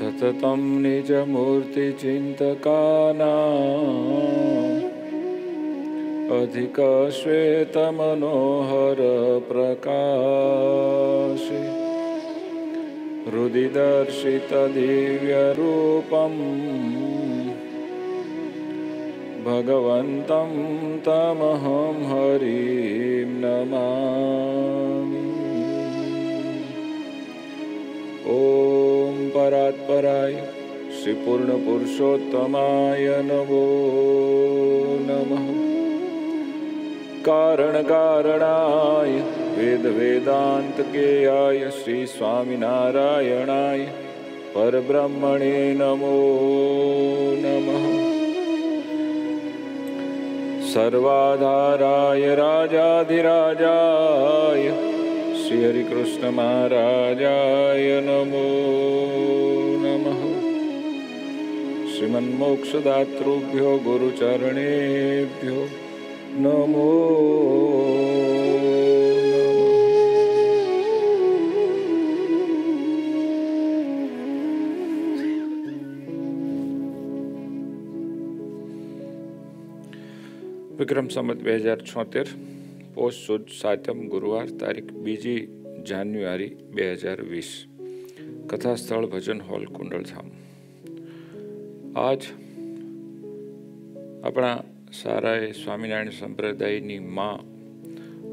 सततं निजमूर्तिचिन्तकानाम् अधिकश्वेतमनोहरप्रकाशे हृदि दर्शितदिव्यरूपम् भगवन्तं तमहं हरिं नमामि। ॐ પરાત્પરાય શ્રી પૂર્ણ પુરુષોત્તમાય નમો નમઃ કારણ કારણાય વેદ વેદાંત કેયાય શ્રી સ્વામિનારાયણાય પરબ્રહ્મણે નમો નમઃ સર્વાધારાય રાજાધિરાજાય श्रीहरिकृष्णमहाराजाय नमो नमः श्रीमन्मोक्षदातृभ्यो गुरुचरणेभ्यो नमो વિક્રમ સંમત બે હજાર છોતેર પોષ સુદ સાતમ ગુરુવાર તારીખ બીજી જાન્યુઆરી બે હજાર વીસ. કથા સ્થળ ભજન હોલ કુંડલધામ આજ આપણા સારાએ સ્વામિનારાયણ સંપ્રદાયની મા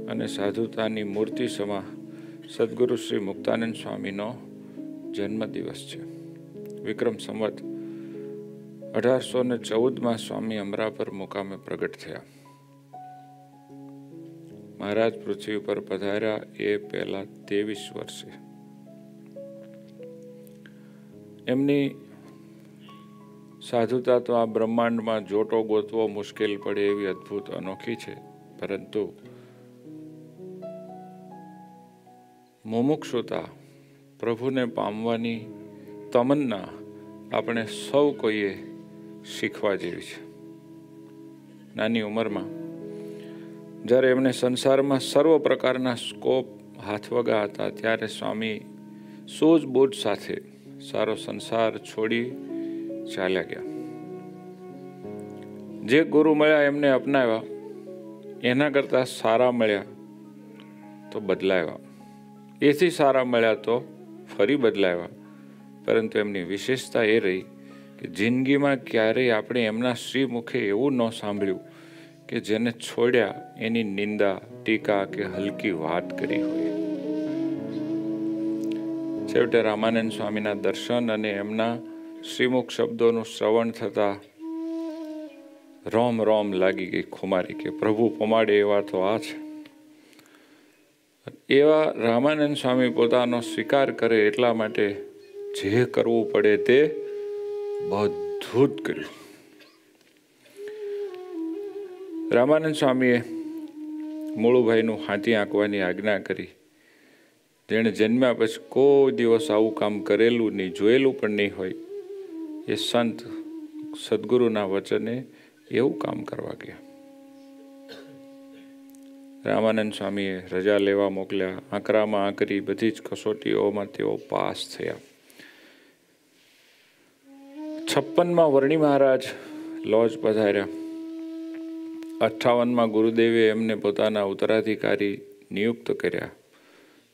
અને સાધુતાની મૂર્તિ સમા સદગુરુ શ્રી મુક્તાનંદ સ્વામીનો જન્મદિવસ છે. વિક્રમ સંવત અઢારસો ને ચૌદમાં સ્વામી અમરા પર મુકામે પ્રગટ થયા. મહારાજ પૃથ્વી પર પધાર્યા એ પહેલા ત્રેવીસ વર્ષે. એમની સાધુતા તો આ બ્રહ્માંડમાં જોટો ગોતવો મુશ્કેલ પડે એવી અદ્ભુત અનોખી છે, પરંતુ મુમુક્ષુતા પ્રભુને પામવાની તમન્ના આપણે સૌ કોઈએ શીખવા જેવી છે. નાની ઉંમરમાં જ્યારે એમને સંસારમાં સર્વ પ્રકારના સ્કોપ હાથવગા હતા, ત્યારે સ્વામી સૂઝબૂઝ સાથે સારો સંસાર છોડી ચાલ્યા ગયા. જે ગુરુ મળ્યા, એમને અપનાવ્યા. એના કરતાં સારા મળ્યા તો બદલાવ્યા એથી સારા મળ્યા તો ફરી બદલાવ્યા પરંતુ એમની વિશેષતા એ રહી કે જિંદગીમાં ક્યારેય આપણે એમના શ્રી મુખે એવું ન સાંભળ્યું કે જેને છોડ્યા એની નિંદા, ટીકા કે હલકી વાત કરી હોય. છેવટે રામાનંદ સ્વામીના દર્શન અને એમના શ્રીમુખ શબ્દોનું શ્રવણ થતા રોમ રોમ લાગી ગઈ ખુમારી કે, પ્રભુ, પમાડે એવા તો આ છે. એવા રામાનંદ સ્વામી પોતાનો સ્વીકાર કરે એટલા માટે જે કરવું પડે તે બધું જ કર્યું. રામાનંદ સ્વામીએ મૂળુભાઈનું હાથી આંકવાની આજ્ઞા કરી. જેણે જન્મ્યા પછી કોઈ દિવસ આવું કામ કરેલું નહીં, જોયેલું પણ નહીં હોય. એ સંત સદગુરુના વચને એવું કામ કરવા ગયા. રામાનંદ સ્વામીએ રજા લેવા મોકલ્યા. આંકરામાં આંકરી બધી જ કસોટીઓમાં તેઓ પાસ થયા. છપ્પનમાં વર્ણી મહારાજ લોજ પધાર્યા. અઠ્ઠાવનમાં ગુરુદેવે એમને પોતાના ઉત્તરાધિકારી નિયુક્ત કર્યા.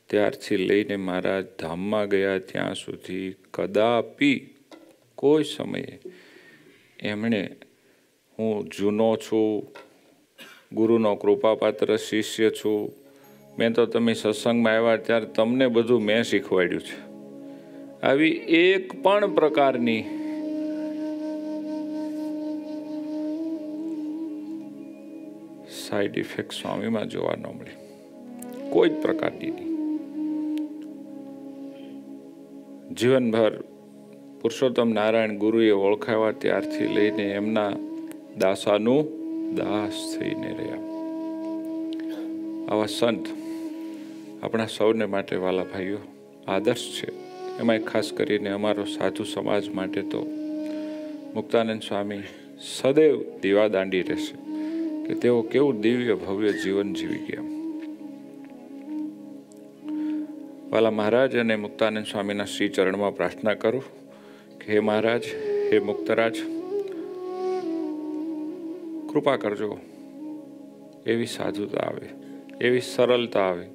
ત્યારથી લઈને મહારાજ ધામમાં ગયા. ત્યાં સુધી કદાપી કોઈ સમયે એમણે હું જૂનો છું, ગુરુનો કૃપાપાત્ર શિષ્ય છું. મેં તો તમે સત્સંગમાં આવ્યા ત્યારે તમને બધું મેં શીખવાડ્યું છે. આવી એક પણ પ્રકારની સાઈડ ઇફેક્ટ સ્વામીમાં જોવા ન મળે. કોઈ જ પ્રકારની નહીં. જીવનભર પુરુષોત્તમ નારાયણ ગુરુએ ઓળખાવ્યા ત્યારથી લઈને એમના દાસાનું દાસ થઈને રહ્યા. આવા સંત આપણા સૌને માટે વાલા ભાઈઓ, આદર્શ છે. એમાંય ખાસ કરીને અમારો સાધુ સમાજ માટે તો મુક્તાનંદ સ્વામી સદૈવ દીવાદાંડી રહેશે. કે તેઓ કેવું દિવ્ય ભવ્ય જીવન જીવી ગયા. વાલા મહારાજ અને મુક્તાનંદ સ્વામીના શ્રી ચરણમાં પ્રાર્થના કરું હે મહારાજ, હે મુક્તરાજ, કૃપા કરજો. એવી સાધુતા આવે, એવી સરળતા આવે,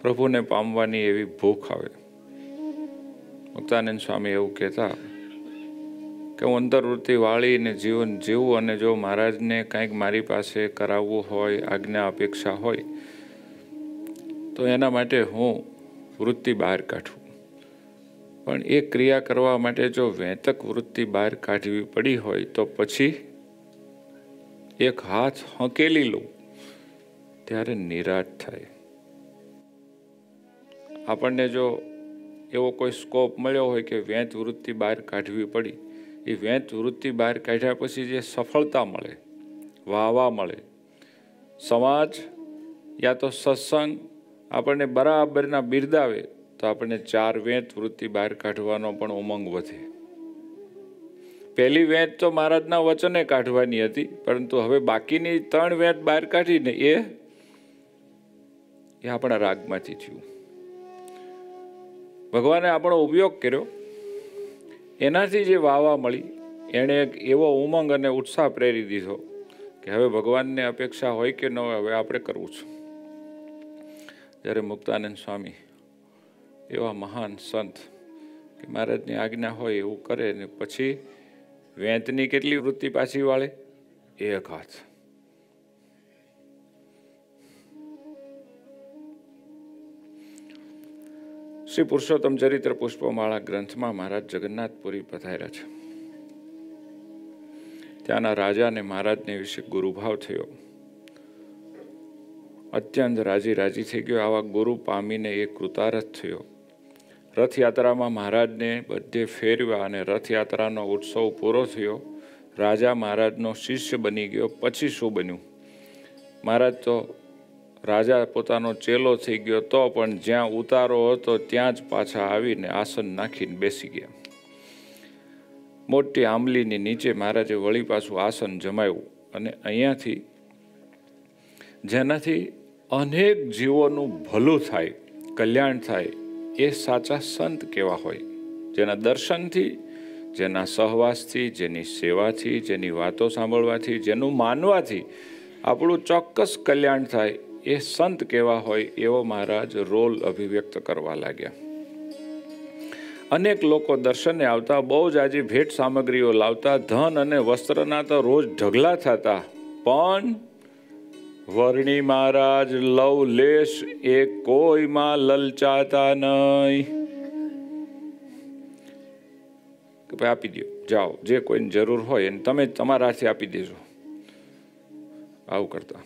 પ્રભુને પામવાની એવી ભૂખ આવે. મુક્તાનંદ સ્વામી એવું કહેતા કે હું અંતર્વૃત્તિ વાળીને જીવન જીવું અને જો મહારાજને કંઈક મારી પાસે કરાવવું હોય, આજ્ઞા અપેક્ષા હોય, તો એના માટે હું વૃત્તિ બહાર કાઢું. પણ એ ક્રિયા કરવા માટે જો વેંતક વૃત્તિ બહાર કાઢવી પડી હોય, તો પછી એક હાથ હંકેલી લઉં, ત્યારે નિરાશ થાય. આપણને જો એવો કોઈ સ્કોપ મળ્યો હોય કે વેંત વૃત્તિ બહાર કાઢવી પડી એ વેંત વૃત્તિ બહાર કાઢ્યા પછી જે સફળતા મળે, વાહવા મળે. સમાજ યા તો સત્સંગ આપણને બરાબરના બિરદાવે તો આપણને ચાર વેંત વૃત્તિ બહાર કાઢવાનો પણ ઉમંગ વધે. પહેલી વેંત તો મહારાજના વચને કાઢવાની હતી, પરંતુ હવે બાકીની ત્રણ વેંત બહાર કાઢીને એ એ આપણા રાગમાંથી થયું. ભગવાને આપણો ઉપયોગ કર્યો. એનાથી જે વાવા મળી, એણે એક એવો ઉમંગ અને ઉત્સાહ પ્રેરી દીધો કે હવે ભગવાનને અપેક્ષા હોય કે ન હોય, હવે આપણે કરવું છે. જ્યારે મુક્તાનંદ સ્વામી એવા મહાન સંત કે મહારાજની આજ્ઞા હોય એવું કરે ને પછી વેંતની કેટલી વૃત્તિ પાછી વાળે? એક હાથ. શ્રી પુરુષોત્તમ ચરિત્ર પુષ્પમાળા ગ્રંથમાં મહારાજ જગન્નાથપુરી પધાર્યા છે. ત્યાંના રાજાને મહારાજને વિશે ગુરુભાવ થયો. અત્યંત રાજી રાજી થઈ ગયો. આવા ગુરુ પામીને એ કૃતારથ થયો. રથયાત્રામાં મહારાજને બધે ફેરવ્યા અને રથયાત્રાનો ઉત્સવ પૂરો થયો. રાજા મહારાજનો શિષ્ય બની ગયો. પછી શું બન્યું? મહારાજ તો રાજા પોતાનો ચેલો થઈ ગયો તો પણ જ્યાં ઉતારો હતો ત્યાં જ પાછા આવીને આસન નાખીને બેસી ગયા. મોટી આંબલીની નીચે મહારાજે વળી પાછું આસન જમાવ્યું અને અહીંયાથી જેનાથી અનેક જીવોનું ભલું થાય, કલ્યાણ થાય એ સાચા સંત કેવા હોય. જેના દર્શનથી, જેના સહવાસથી, જેની સેવાથી, જેની વાતો સાંભળવાથી, જેનું માનવાથી આપણું ચોક્કસ કલ્યાણ થાય એ સંત કેવા હોય એવો મહારાજ રોલ અભિવ્યક્ત કરવા લાગ્યા. અનેક લોકો દર્શને આવતા બહુ જ આજે ભેટ સામગ્રીઓ લાવતા, ધન અને વસ્ત્રના તો રોજ ઢગલા થતા. પણ વર્ણી મહારાજ, લવ લેશ એ કોઈમાં લલચાતા નહીં કે ભાઈ આપી દો જાઓ, જે કોઈને જરૂર હોય એને તમે તમારાથી આપી દેજો. આવું કરતા.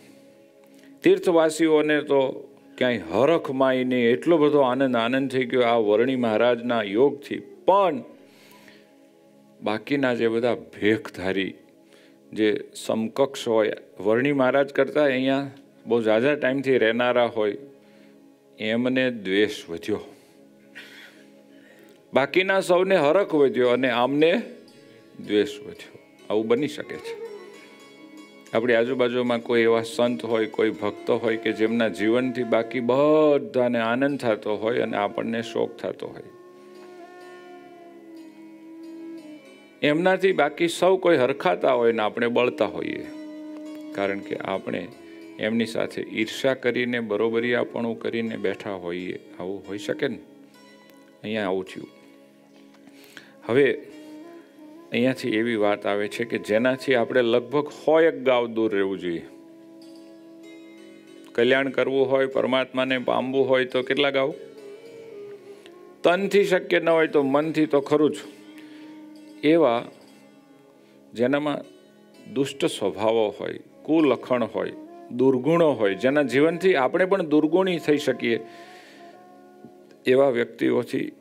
તીર્થવાસીઓને તો ક્યાંય હરખમાં નહીં. એટલો બધો આનંદ આનંદ થઈ ગયો આ વર્ણી મહારાજના યોગથી. પણ બાકીના જે બધા ભેખધારી જે સમકક્ષ હોય, વર્ણી મહારાજ કરતાં અહીંયા બહુ ઝાઝા ટાઈમથી રહેનારા હોય, એમને દ્વેષ વધ્યો. બાકીના સૌને હરખ વધ્યો અને આમને દ્વેષ વધ્યો. આવું બની શકે છે. આપણી આજુબાજુમાં કોઈ એવા સંત હોય, કોઈ ભક્તો હોય કે જેમના જીવનથી બાકી બધાને આનંદ થતો હોય અને આપણને શોખ થતો હોય. એમનાથી બાકી સૌ કોઈ હરખાતા હોય ને આપણે બળતા હોઈએ. કારણ કે આપણે એમની સાથે ઈર્ષા કરીને, બરોબરિયાપણું કરીને બેઠા હોઈએ. આવું હોઈ શકે ને? અહીંયા આવું થયું. હવે અહીંયાથી એવી વાત આવે છે કે જેનાથી આપણે લગભગ હોય એક ગાવ દૂર રહેવું જોઈએ. કલ્યાણ કરવું હોય, પરમાત્માને પામવું હોય તો કેટલા ગાવ? તનથી શક્ય ન હોય તો મનથી તો ખરું જ. એવા જેનામાં દુષ્ટ સ્વભાવો હોય, કુલખણ હોય, દુર્ગુણો હોય, જેના જીવનથી આપણે પણ દુર્ગુણી થઈ શકીએ એવા વ્યક્તિઓથી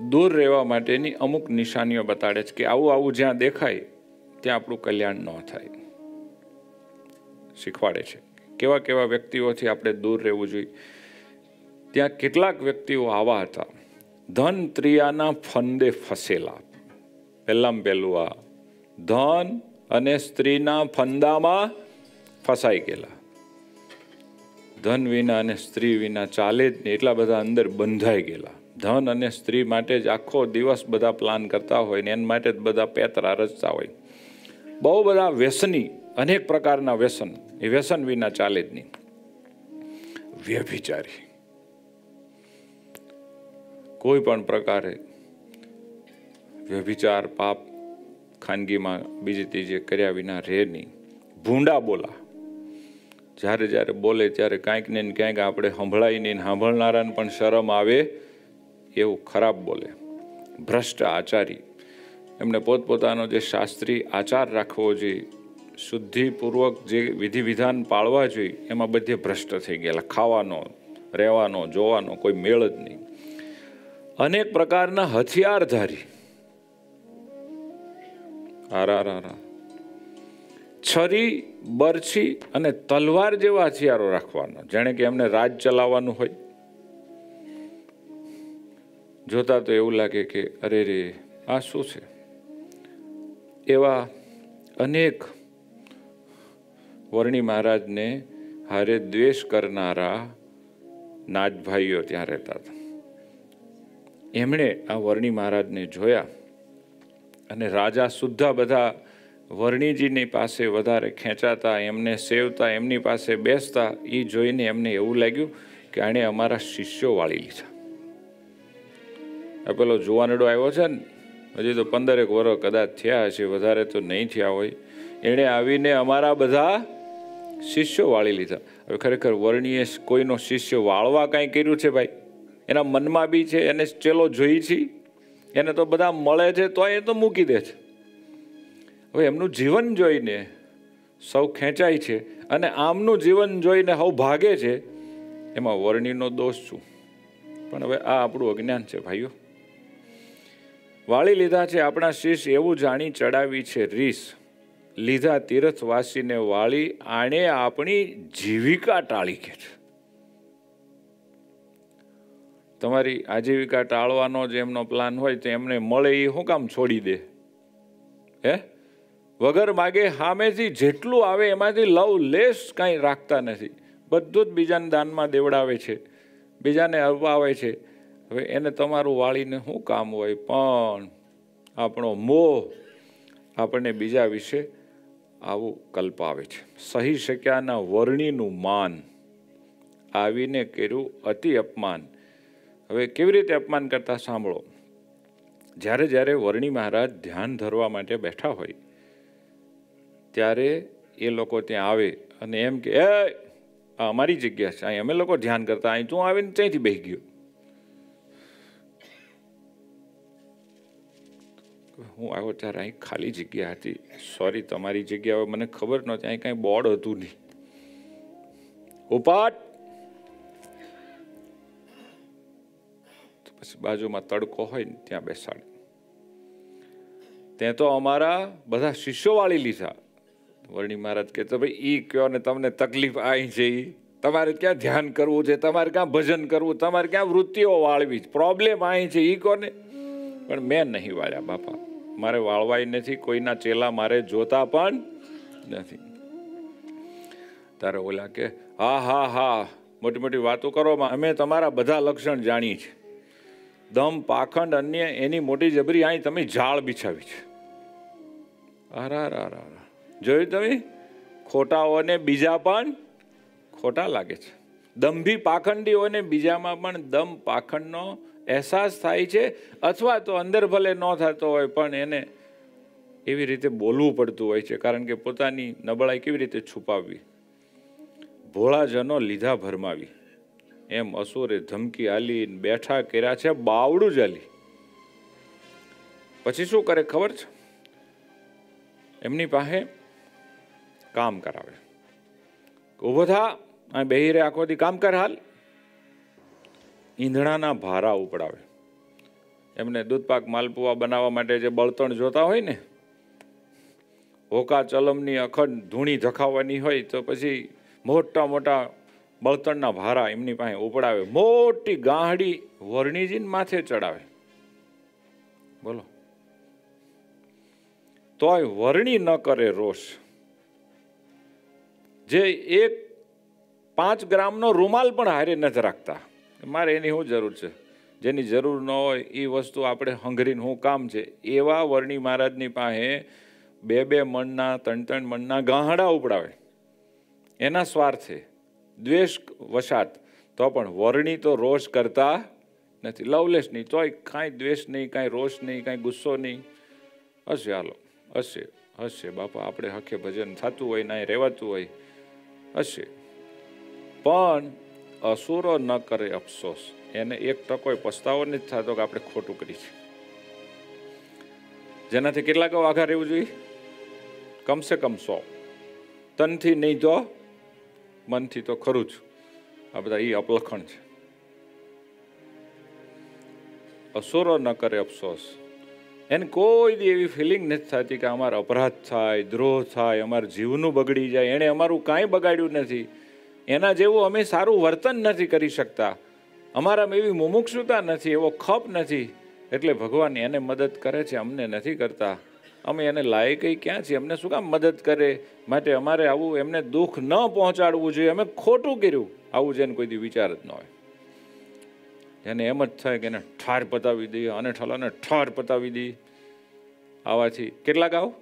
દૂર રહેવા માટેની અમુક નિશાનીઓ બતાડે છે કે આવું આવું જ્યાં દેખાય, ત્યાં આપણું કલ્યાણ ન થાય. શીખવાડે છે. કેવા કેવા વ્યક્તિઓથી આપણે દૂર રહેવું જોઈએ? ત્યાં કેટલાક વ્યક્તિઓ આવા હતા. ધન ત્રિયાના ફંદે ફસેલા. પહેલાં પહેલું આ. ધન અને સ્ત્રીના ફંદામાં ફસાઈ ગયેલા. ધન વિના અને સ્ત્રી વિના ચાલે જ નહીં. એટલા બધા અંદર બંધાઈ ગયેલા. ધન અને સ્ત્રી માટે જ આખો દિવસ બધા પ્લાન કરતા હોય ને એના માટે જ બધા પેતરા રચતા હોય. બહુ બધા વ્યસની અનેક પ્રકારના વ્યસન, એ વ્યસન વિના ચાલે જ નહીં. વ્યભિચારી. કોઈ પણ પ્રકારે વ્યભિચાર, પાપ ખાનગીમાં બીજી ત્રીજે કર્યા વિના રહે નહીં. ભૂંડા બોલા. જ્યારે જ્યારે બોલે ત્યારે કાંઈક ને ક્યાંક આપણે સંભળાય નહીં સાંભળનારાને પણ શરમ આવે એવું ખરાબ બોલે. ભ્રષ્ટ આચારી. એમને પોતપોતાનો જે શાસ્ત્રી આચાર રાખવો જોઈએ, શુદ્ધિપૂર્વક જે વિધિ વિધાન પાળવા જોઈએ, એમાં બધે ભ્રષ્ટ થઈ ગયેલા. ખાવાનો, રહેવાનો, જોવાનો કોઈ મેળ જ નહીં. અનેક પ્રકારના હથિયારધારી. આરા. છરી, બરછી અને તલવાર જેવા હથિયારો રાખવાનો. જેણે કે એમને રાજ ચલાવવાનું હોય. જોતા તો એવું લાગે કે, અરે રે, આ શું છે? એવા અનેક વર્ણી મહારાજને હારે દ્વેષ કરનારા નાજભાઈઓ ત્યાં રહેતા હતા. એમણે આ વર્ણી મહારાજને જોયા અને રાજા સુદ્ધા બધા વર્ણીજીની પાસે વધારે ખેંચાતા, એમને સેવતા, એમની પાસે બેસતા એ જોઈને એમને એવું લાગ્યું કે આણે અમારા શિષ્યો વાળી લીધા. પેલો જુવાનડો આવ્યો છે ને, હજી તો પંદરેક વર્ષ કદાચ થયા હશે, વધારે તો નહીં થયા હોય. એણે આવીને અમારા બધા શિષ્યો વાળી લીધા. હવે ખરેખર વર્ણીએ કોઈનો શિષ્ય વાળવા કાંઈ કર્યું છે ભાઈ? એના મનમાં બી છે, એને ચેલો જોઈ છે. એને તો બધા મળે છે તો એ તો મૂકી દે છે. હવે એમનું જીવન જોઈને સૌ ખેંચાય છે અને આમનું જીવન જોઈને સૌ ભાગે છે, એમાં વર્ણીનો દોષ છું પણ હવે આ આપણું અજ્ઞાન છે ભાઈઓ. વાળી લીધા છે આપણા શીશ એવું જાણી ચડાવી છે, રીસ, લીધા તીર્થવાસીને વાળી આણે આપણી જીવિકા ટાળી કે છે. તમારી આજીવિકા ટાળવાનો જે એમનો પ્લાન હોય તો એમને મળે એ શું કામ છોડી દે? હે? વગર માગે સામેથી જેટલું આવે એમાંથી લવ લેસ કાંઈ રાખતા નથી. બધું જ બીજાને દાનમાં દેવડાવે છે. બીજાને અપાવે છે. હવે એને તમારું વાળીને શું કામ હોય? પણ આપણો મોહ આપણને બીજા વિશે આવું કલ્પાવે છે. સહી શક્યાના વર્ણીનું માન આવીને કર્યું અતિ અપમાન. હવે કેવી રીતે અપમાન કરતા સાંભળો? જ્યારે જ્યારે વર્ણી મહારાજ ધ્યાન ધરવા માટે બેઠા હોય, ત્યારે એ લોકો ત્યાં આવે અને એમ કે, એ અમારી જગ્યા છે. અહીં અમે લોકો ધ્યાન કરતા. અહીં તું આવીને ત્યાંથી બેસી ગયો. હું આવ્યો ત્યારે અહીં ખાલી જગ્યા હતી. સોરી તમારી જગ્યા હવે મને ખબર નહોતી. અહીં કાંઈ બોર્ડ હતું નહીં. ઉપાટ પછી બાજુમાં તડકો હોય ને ત્યાં બેસાડે. ત્યાં તો અમારા બધા શિષ્યો વાળી લીધા. વર્ણી મહારાજ કે તો ભાઈ, ઈ કયો ને તમને તકલીફ આવી છે ઈ? તમારે ક્યાં ધ્યાન કરવું છે? તમારે ક્યાં ભજન કરવું? તમારે ક્યાં વૃત્તિઓ વાળવી પ્રોબ્લેમ અહીં છે ઈ કોને? પણ મેં નહીં વાળ્યા બાપા. મારે વાળવાય નથી, કોઈના ચેલા મારે જોતા પણ નથી. તારે ઓલા કે, હા હા હા, મોટી મોટી વાતો કરો અમે તમારા બધા લક્ષણ જાણીએ છીએ. દમ, પાખંડ, અન્ય એની મોટી જબરી અહીં તમે ઝાડ બિછાવી છે. જોયું તમે? ખોટાઓને બીજા પણ ખોટા લાગે છે. દંભી પાખંડીઓને બીજામાં પણ દમ, પાખંડનો અહેસાસ થાય છે અથવા તો અંદર ભલે ન થતો હોય, પણ એને એવી રીતે બોલવું પડતું હોય છે, કારણ કે પોતાની નબળાઈ કેવી રીતે છુપાવવી? ભોળાજનો લીધા ભરમાવી. એમ અસુરે ધમકી આલી બેઠા કર્યા છે, બાવડું જ આલી. પછી શું કરે ખબર છે? એમની પાસે કામ કરાવે. ઊભો થા, અહીં બેહી રે આખો કામ કર હાલ. ઈંધણાના ભારા ઉપડાવે. એમને દૂધપાક માલપુવા બનાવવા માટે જે બળતણ જોતા હોય ને હોકા ચલમની અખંડ ધૂણી ધખાવવાની હોય તો પછી મોટા મોટા બળતણના ભારા એમની પાસે ઉપડાવે. મોટી ગાંહડી વર્ણીજીને માથે ચડાવે. બોલો. તોય વર્ણી ન કરે રોષ. જે એક પાંચ ગ્રામનો રૂમાલ પણ હારે નથી રાખતા. મારે એની શું જરૂર છે. જેની જરૂર ન હોય એ વસ્તુ આપણે હંઘરીને શું કામ છે. એવા વર્ણી મહારાજની પાસે બે બે મણના, ત્રણ ત્રણ મણના ગાહડા ઉપડાવે. એના સ્વાર્થે દ્વેષ વસાત. તો પણ વર્ણી તો રોષ કરતા નથી. લવલેસ નહીં, તોય કાંઈ દ્વેષ નહીં, કાંઈ રોષ નહીં, કાંઈ ગુસ્સો નહીં. હશે, હાલો. હશે હશે, બાપા, આપણે હખે ભજન થતું હોય ના રહેવાતું હોય. હશે. પણ અસુરો ન કરે અફસોસ. એને એક ટકોય પસ્તાવો નથી થતો કે આપણે ખોટું કરી છે જેનાથી કેટલાક વાઘા રહેવું જોઈએ? કમસે કમ સો. તનથી નહીં તો મનથી તો ખરું જ. આ બધા એ અપલખણ છે. અસુરો ન કરે અફસોસ. એને કોઈ દી એવી ફિલિંગ નથી થતી કે અમારો અપરાધ થાય, દ્રોહ થાય, અમારા જીવનું બગડી જાય. એણે અમારું કાંઈ બગાડ્યું નથી. એના જેવું અમે સારું વર્તન નથી કરી શકતા. અમારામાં એવી મુમુક્ષુતા નથી, એવો ખપ નથી. એટલે ભગવાન એને મદદ કરે છે, અમને નથી કરતા. અમે એને લાયક ક્યાં છીએ? અમને શું કામ મદદ કરે? માટે અમારે આવું એમને દુઃખ ન પહોંચાડવું જોઈએ. અમે ખોટું કર્યું. આવું જેને કોઈ દી વિચાર જ ન હોય. એને એમ જ થાય કે એને ઠાર પતાવી દઈએ, અને ઠલાને ઠાર પતાવી દઈએ. આવાથી કેટલા ગાવ?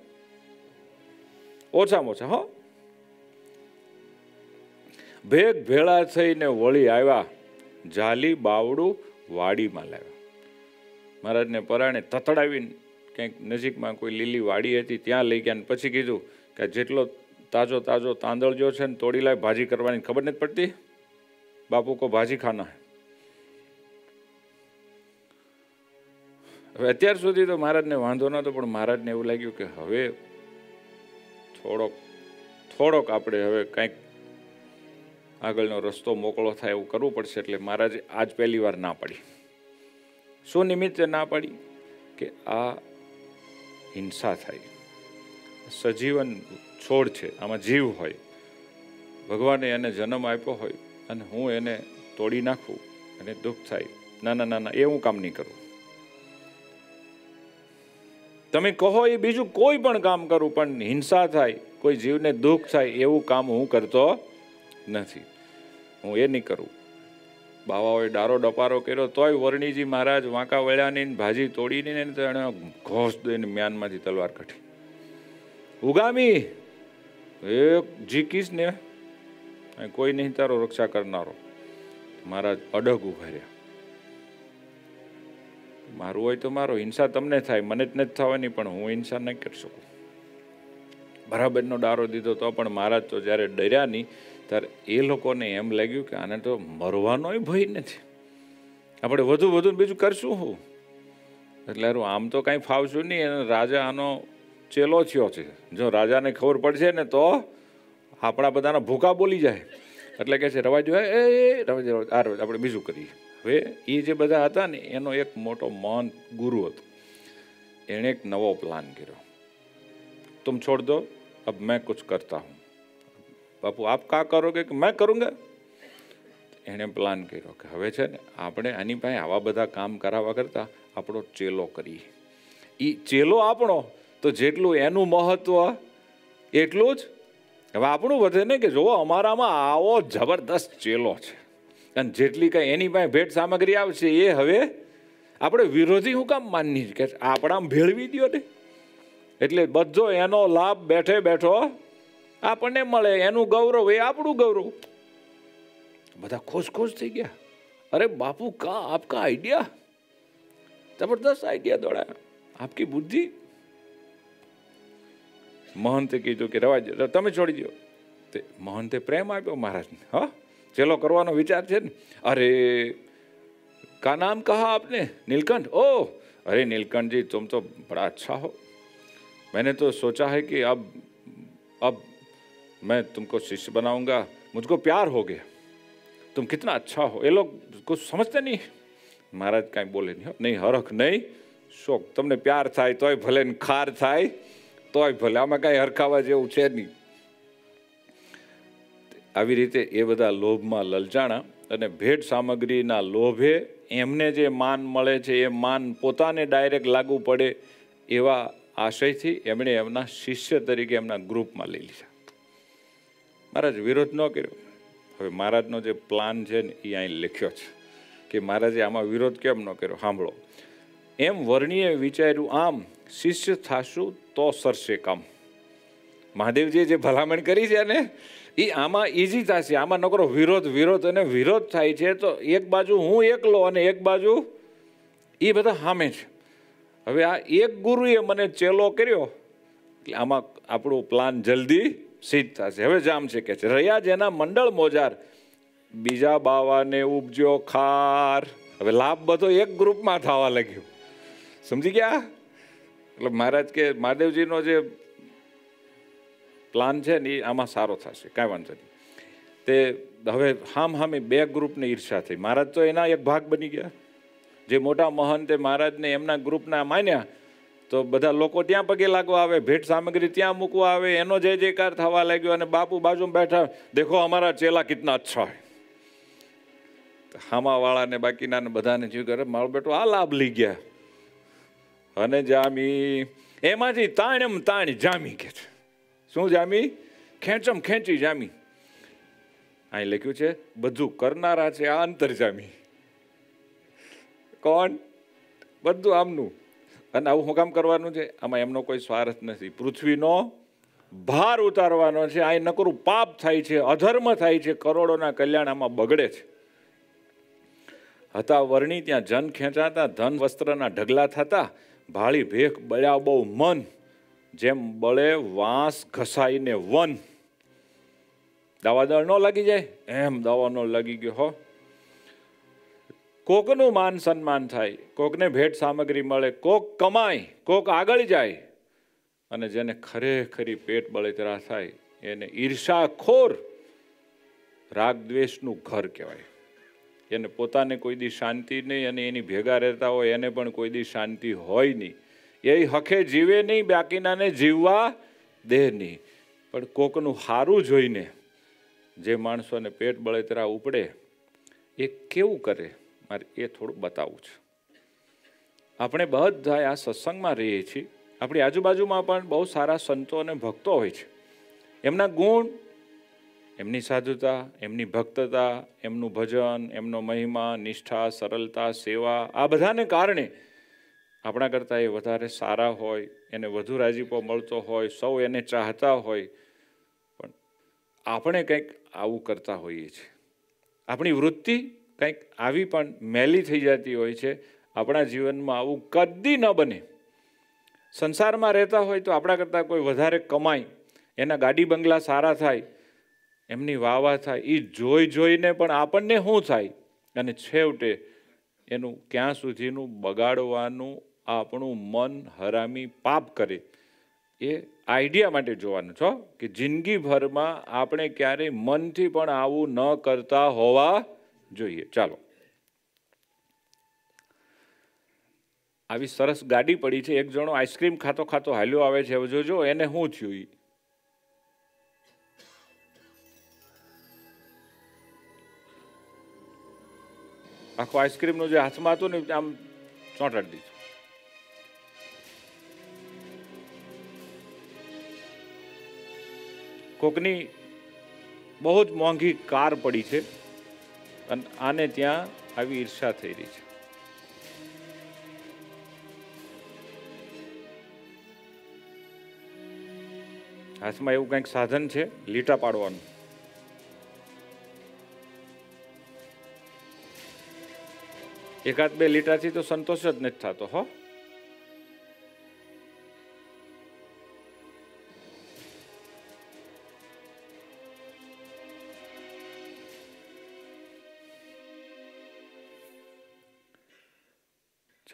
ઓછામાં ઓછા, હો. ભેગ ભેળા થઈને વળી આવ્યા, જાલી બાવડું વાડીમાં લાવ્યા. મહારાજને પરાણે તતડાવીને કંઈક નજીકમાં કોઈ લીલી વાડી હતી, ત્યાં લઈ ગયા ને પછી કીધું કે જેટલો તાજો તાજો તાંદળજો છે ને તોડી લાવી ભાજી કરવાની ખબર નથી પડતી? બાપુ કો ભાજી ખાના હવે અત્યાર સુધી તો મહારાજને વાંધો નહોતો, પણ મહારાજને એવું લાગ્યું કે હવે થોડોક થોડોક આપણે હવે કંઈક આગળનો રસ્તો મોકળો થાય એવું કરવું પડશે એટલે મહારાજે આજ પહેલી વાર ના પાડી. શું નિમિત્તે ના પાડી? કે આ હિંસા થાય. સજીવન છોડ છે, આમાં જીવ હોય. ભગવાને એને જન્મ આપ્યો હોય અને હું એને તોડી નાખું અને દુઃખ થાય. ના ના ના, એ હું કામ નહીં કરું. તમે કહો એ બીજું કોઈ પણ કામ કરું, પણ હિંસા થાય, કોઈ જીવને દુઃખ થાય એવું કામ હું કરતો નથી. હું એ નહીં કરું. બાવાઓએ ડારો ડપારો કર્યો તોય વર્ણીજી મહારાજ વાંકા વળ્યાની ભાજી તોડીને એણે ઘોસ દઈને મ્યાનમાંથી તલવાર કાઢી. ઉગામી, એક જીકીશ ને કોઈ નહીં તારો રક્ષા કરનારો. મહારાજ અડગ ઊભા રહ્યા. મારું હોય તો મારો, હિંસા તમને થાય, મને જ નથી થવાની, પણ હું હિંસા નહીં કરી શકું. બરાબરનો ડારો દીધો તો પણ મહારાજ તો જ્યારે ડર્યા નહીં ત્યારે એ લોકોને એમ લાગ્યું કે આને તો મરવાનોય ભય નથી. આપણે વધુ વધુ બીજું કરશું હું? એટલે આમ તો કાંઈ ફાવશું નહીં, અને રાજા આનો ચેલો થયો છે. જો રાજાને ખબર પડશે ને તો આપણા બધાના ભૂકા બોલી જાય. એટલે કહે છે રવાજો એ રવાજ આ રવાજ આપણે બીજું કરીએ. હવે એ જે બધા હતા ને, એનો એક મોટો મન ગુરુ હતો. એણે એક નવો પ્લાન કર્યો. તમ છોડ દો, અબ મેં કુછ કરતા હું. બાપુ, આપ કા કરોગે કે મેં કરુંગા? એણે પ્લાન કર્યો કે હવે છે ને, આપણે આની પાસે આવા બધા કામ કરાવવા કરતાં આપણો ચેલો કરીએ. એ ચેલો આપણો, તો જેટલું એનું મહત્વ, એટલું જ. હવે આપણું વધે ને કે જુઓ અમારામાં આવો જબરદસ્ત ચેલો છે. અને જેટલી કાંઈ એની પાસે ભેટ સામગ્રી આવશે, એ હવે આપણે વિરોધી હું કામ માનની કે આપણામાં ભેળવી દો ને. એટલે બધો એનો લાભ બેઠે બેઠો આપણને મળે એનું ગૌરવ એ આપણું ગૌરવ બધા ખુશ ખુશ થઈ ગયા અરે બાપુ કા આપકા આઈડિયા જબરદસ્ત આઈડિયા દોડાયા આપકી બુદ્ધિ મહંતે કીધું કે રવા દો તમે છોડી દો તે મહંતે પ્રેમ આપ્યો મહારાજને હા ચેલો કરવાનો વિચાર છે ને અરે કા નામ કહા આપને નીલકંઠ ओ अरे नीलकंठ जी तुम तो बड़ा अच्छा हो मैंने तो सोचा है कि अब अब मैं तुमको शिष्य बनाऊंगा मुझको प्यार हो गया तुम कितना अच्छा हो ये लोग कुछ समझते नहीं महाराज કાંઈ બોલે નહીં નહીં હરખ નહીં શોખ તમને પ્યાર થાય તોય ભલે ને ખાર થાય તોય ભલે આમાં કાંઈ હરખાવા જેવું છે નહીં આવી રીતે એ બધા લોભમાં લલચાણા અને ભેટ સામગ્રીના લોભે એમને જે માન મળે છે એ માન પોતાને ડાયરેક્ટ લાગુ પડે એવા આશયથી એમણે એમના શિષ્ય તરીકે એમના ગ્રુપમાં લઈ લીધા મહારાજ, વિરોધ ન કર્યો. હવે મહારાજનો જે પ્લાન છે ને, એ અહીં લખ્યો છે કે મહારાજે આમાં વિરોધ કેમ ન કર્યો? સાંભળો. એમ વર્ણીએ વિચાર્યું, આમ શિષ્ય થાશું તો સરશે કામ. મહાદેવજીએ જે ભલામણ કરી છે ને, એ આમાં ઇઝી થશે. આમાં નકરો વિરોધ વિરોધ અને વિરોધ થાય છે તો એક બાજુ હું એકલો અને એક બાજુ એ બધા સામે છે. હવે આ એક ગુરુએ મને ચેલો કર્યો. એટલે આમાં આપણો પ્લાન જલ્દી સિદ્ધ થશે. હવે જામ છે કે છે. રહ્યા જેના મંડળ મોજાર. બીજા બાવાને ઉપજો ખાર. હવે લાભ બધો એક ગ્રુપમાં થવા લાગ્યો. સમજી ગયા? એટલે મહારાજ કે મહાદેવજીનો જે પ્લાન છે ને એ આમાં સારો થશે. કાંઈ વાંધો નહીં. તે હવે હામ હામે બે ગ્રુપને ઈર્ષા થઈ. મહારાજ તો એના એક ભાગ બની ગયા. જે મોટા મહંતે મહારાજને એમના ગ્રુપના માન્યા. તો બધા લોકો ત્યાં પગે લાગવા આવે, ભેટ સામગ્રી ત્યાં મૂકવા આવે, એનો જય જયકાર થવા લાગ્યો અને બાપુ બાજુમાં બેઠા, દેખો, અમારા ચેલા કેટલા અચ્છા હામાવાળાને બાકીના બધાને જીવ કરે, મારો બેટો, આ લાભ લઈ ગયા. અને જામી એમાંથી તાણ એમ તાણ જામી કે શું જામી? ખેંચમ ખેંચી જામી. અહીં લખ્યું છે, બધું કરનારા છે આ અંતરજામી કોણ? બધું આમનું. અને આવું શું કામ કરવાનું છે? આમાં એમનો કોઈ સ્વાર્થ નથી. પૃથ્વીનો ભાર ઉતારવાનો છે. આ નકરું પાપ થાય છે, અધર્મ થાય છે, કરોડોના કલ્યાણ આમાં બગડે છે. હતા વર્ણી ત્યાં જન ખેંચાતા, ધન વસ્ત્રના ઢગલા થતા, ભાળી ભેખ બળ્યા બહુ મન, જેમ બળે વાંસ ઘસાઈને વન. દાવાદળ ન લાગી જાય? એમ દાવા ન લાગી ગયો, હો. કોકનું માન સન્માન થાય, કોકને ભેટ સામગ્રી મળે, કોક કમાય, કોક આગળ જાય, અને જેને ખરેખરી પેટ બળતરા થાય, એને ઈર્ષાખોર રાગ દ્વેષનું ઘર કહેવાય. એને પોતાને કોઈ દી શાંતિ નહીં અને એની ભેગા રહેતા હોય, એને પણ કોઈ દી શાંતિ હોય નહીં. એ હખે જીવે નહીં, બાકીનાને જીવવા દે નહીં. પણ કોકનું સારું જોઈને જે માણસોને પેટ બળતરા ઉપડે, એ કેવું કરે? મારે એ થોડું બતાવવું છે. આપણે બધા આ સત્સંગમાં રહીએ છીએ. આપણી આજુબાજુમાં પણ બહુ સારા સંતો અને ભક્તો હોય છે. એમના ગુણ, એમની સાધુતા, એમની ભક્તતા, એમનું ભજન, એમનો મહિમા, નિષ્ઠા, સરળતા, સેવા, આ બધાને કારણે આપણા કરતાં એ વધારે સારા હોય, એને વધુ રાજીપો મળતો હોય, સૌ એને ચાહતા હોય. પણ આપણે કંઈક આવું કરતા હોઈએ છીએ. આપણી વૃત્તિ કંઈક આવી પણ મેલી થઈ જતી હોય છે, આપણા જીવનમાં આવું કદી ન બને. સંસારમાં રહેતા હોય તો આપણા કરતાં કોઈ વધારે કમાય, એના ગાડી બંગલા સારા થાય, એમની વાહ થાય એ જોઈ જોઈને પણ આપણને શું થાય? અને છેવટે એનું ક્યાં સુધીનું બગાડવાનું આપણું મન હરામી પાપ કરે, એ આઈડિયા માટે જોવાનું છો કે જિંદગીભરમાં આપણે ક્યારેય મનથી પણ આવું ન કરતા હોવા જોઈએ. ચાલો. આવી સરસ ગાડી પડી છે. એક જણો આઈસ્ક્રીમ ખાતો ખાતો હાલ્યો આવે છે. હવે જોજો, એને શું થયું ઈ? આઈસ્ક્રીમ આઈસ્ક્રીમનું જે હાથમાં હતું ને, આમ ચોંટાડી દીધું. કોકની બહુ જ મોંઘી કાર પડી છે. અને આને ત્યાં આવી ઈર્ષા થઈ રહી છે. હાથમાં એવું કંઈક સાધન છે, લીટા પાડવાનું. એકાદ બે લીટાથી તો સંતોષ જ નથી થતો, હો.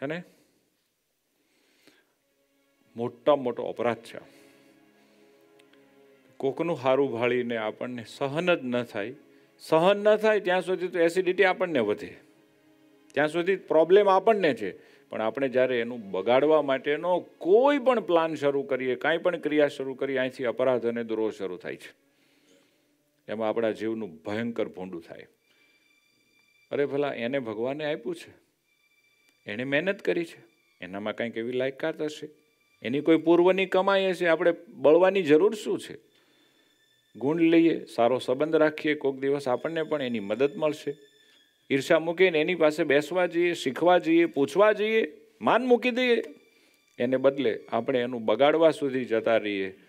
છે ને? મોટા મોટો અપરાધ છે. કોકનું હારું ભાળીને આપણને સહન જ ન થાય. સહન ન થાય ત્યાં સુધી તો એસિડિટી આપણને વધે. ત્યાં સુધી પ્રોબ્લેમ આપણને છે. પણ આપણે જ્યારે એનું બગાડવા માટેનો કોઈ પણ પ્લાન શરૂ કરીએ, કાંઈ પણ ક્રિયા શરૂ કરીએ, અહીંથી અપરાધ અને દ્રોહ શરૂ થાય છે. એમાં આપણા જીવનું ભયંકર ભૂંડું થાય. અરે ભલા, એને ભગવાને આપ્યું છે. એણે મહેનત કરી છે. એનામાં કંઈક એવી લાયકાત હશે. એની કોઈ પૂર્વની કમાઈ હશે. આપણે બળવાની જરૂર શું છે? ગુણ લઈએ, સારો સંબંધ રાખીએ, કોઈક દિવસ આપણને પણ એની મદદ મળશે. ઈર્ષા મૂકીને એની પાસે બેસવા જઈએ, શીખવા જઈએ, પૂછવા જઈએ, માન મૂકી દઈએ. એને બદલે આપણે એનું બગાડવા સુધી જતા રહીએ.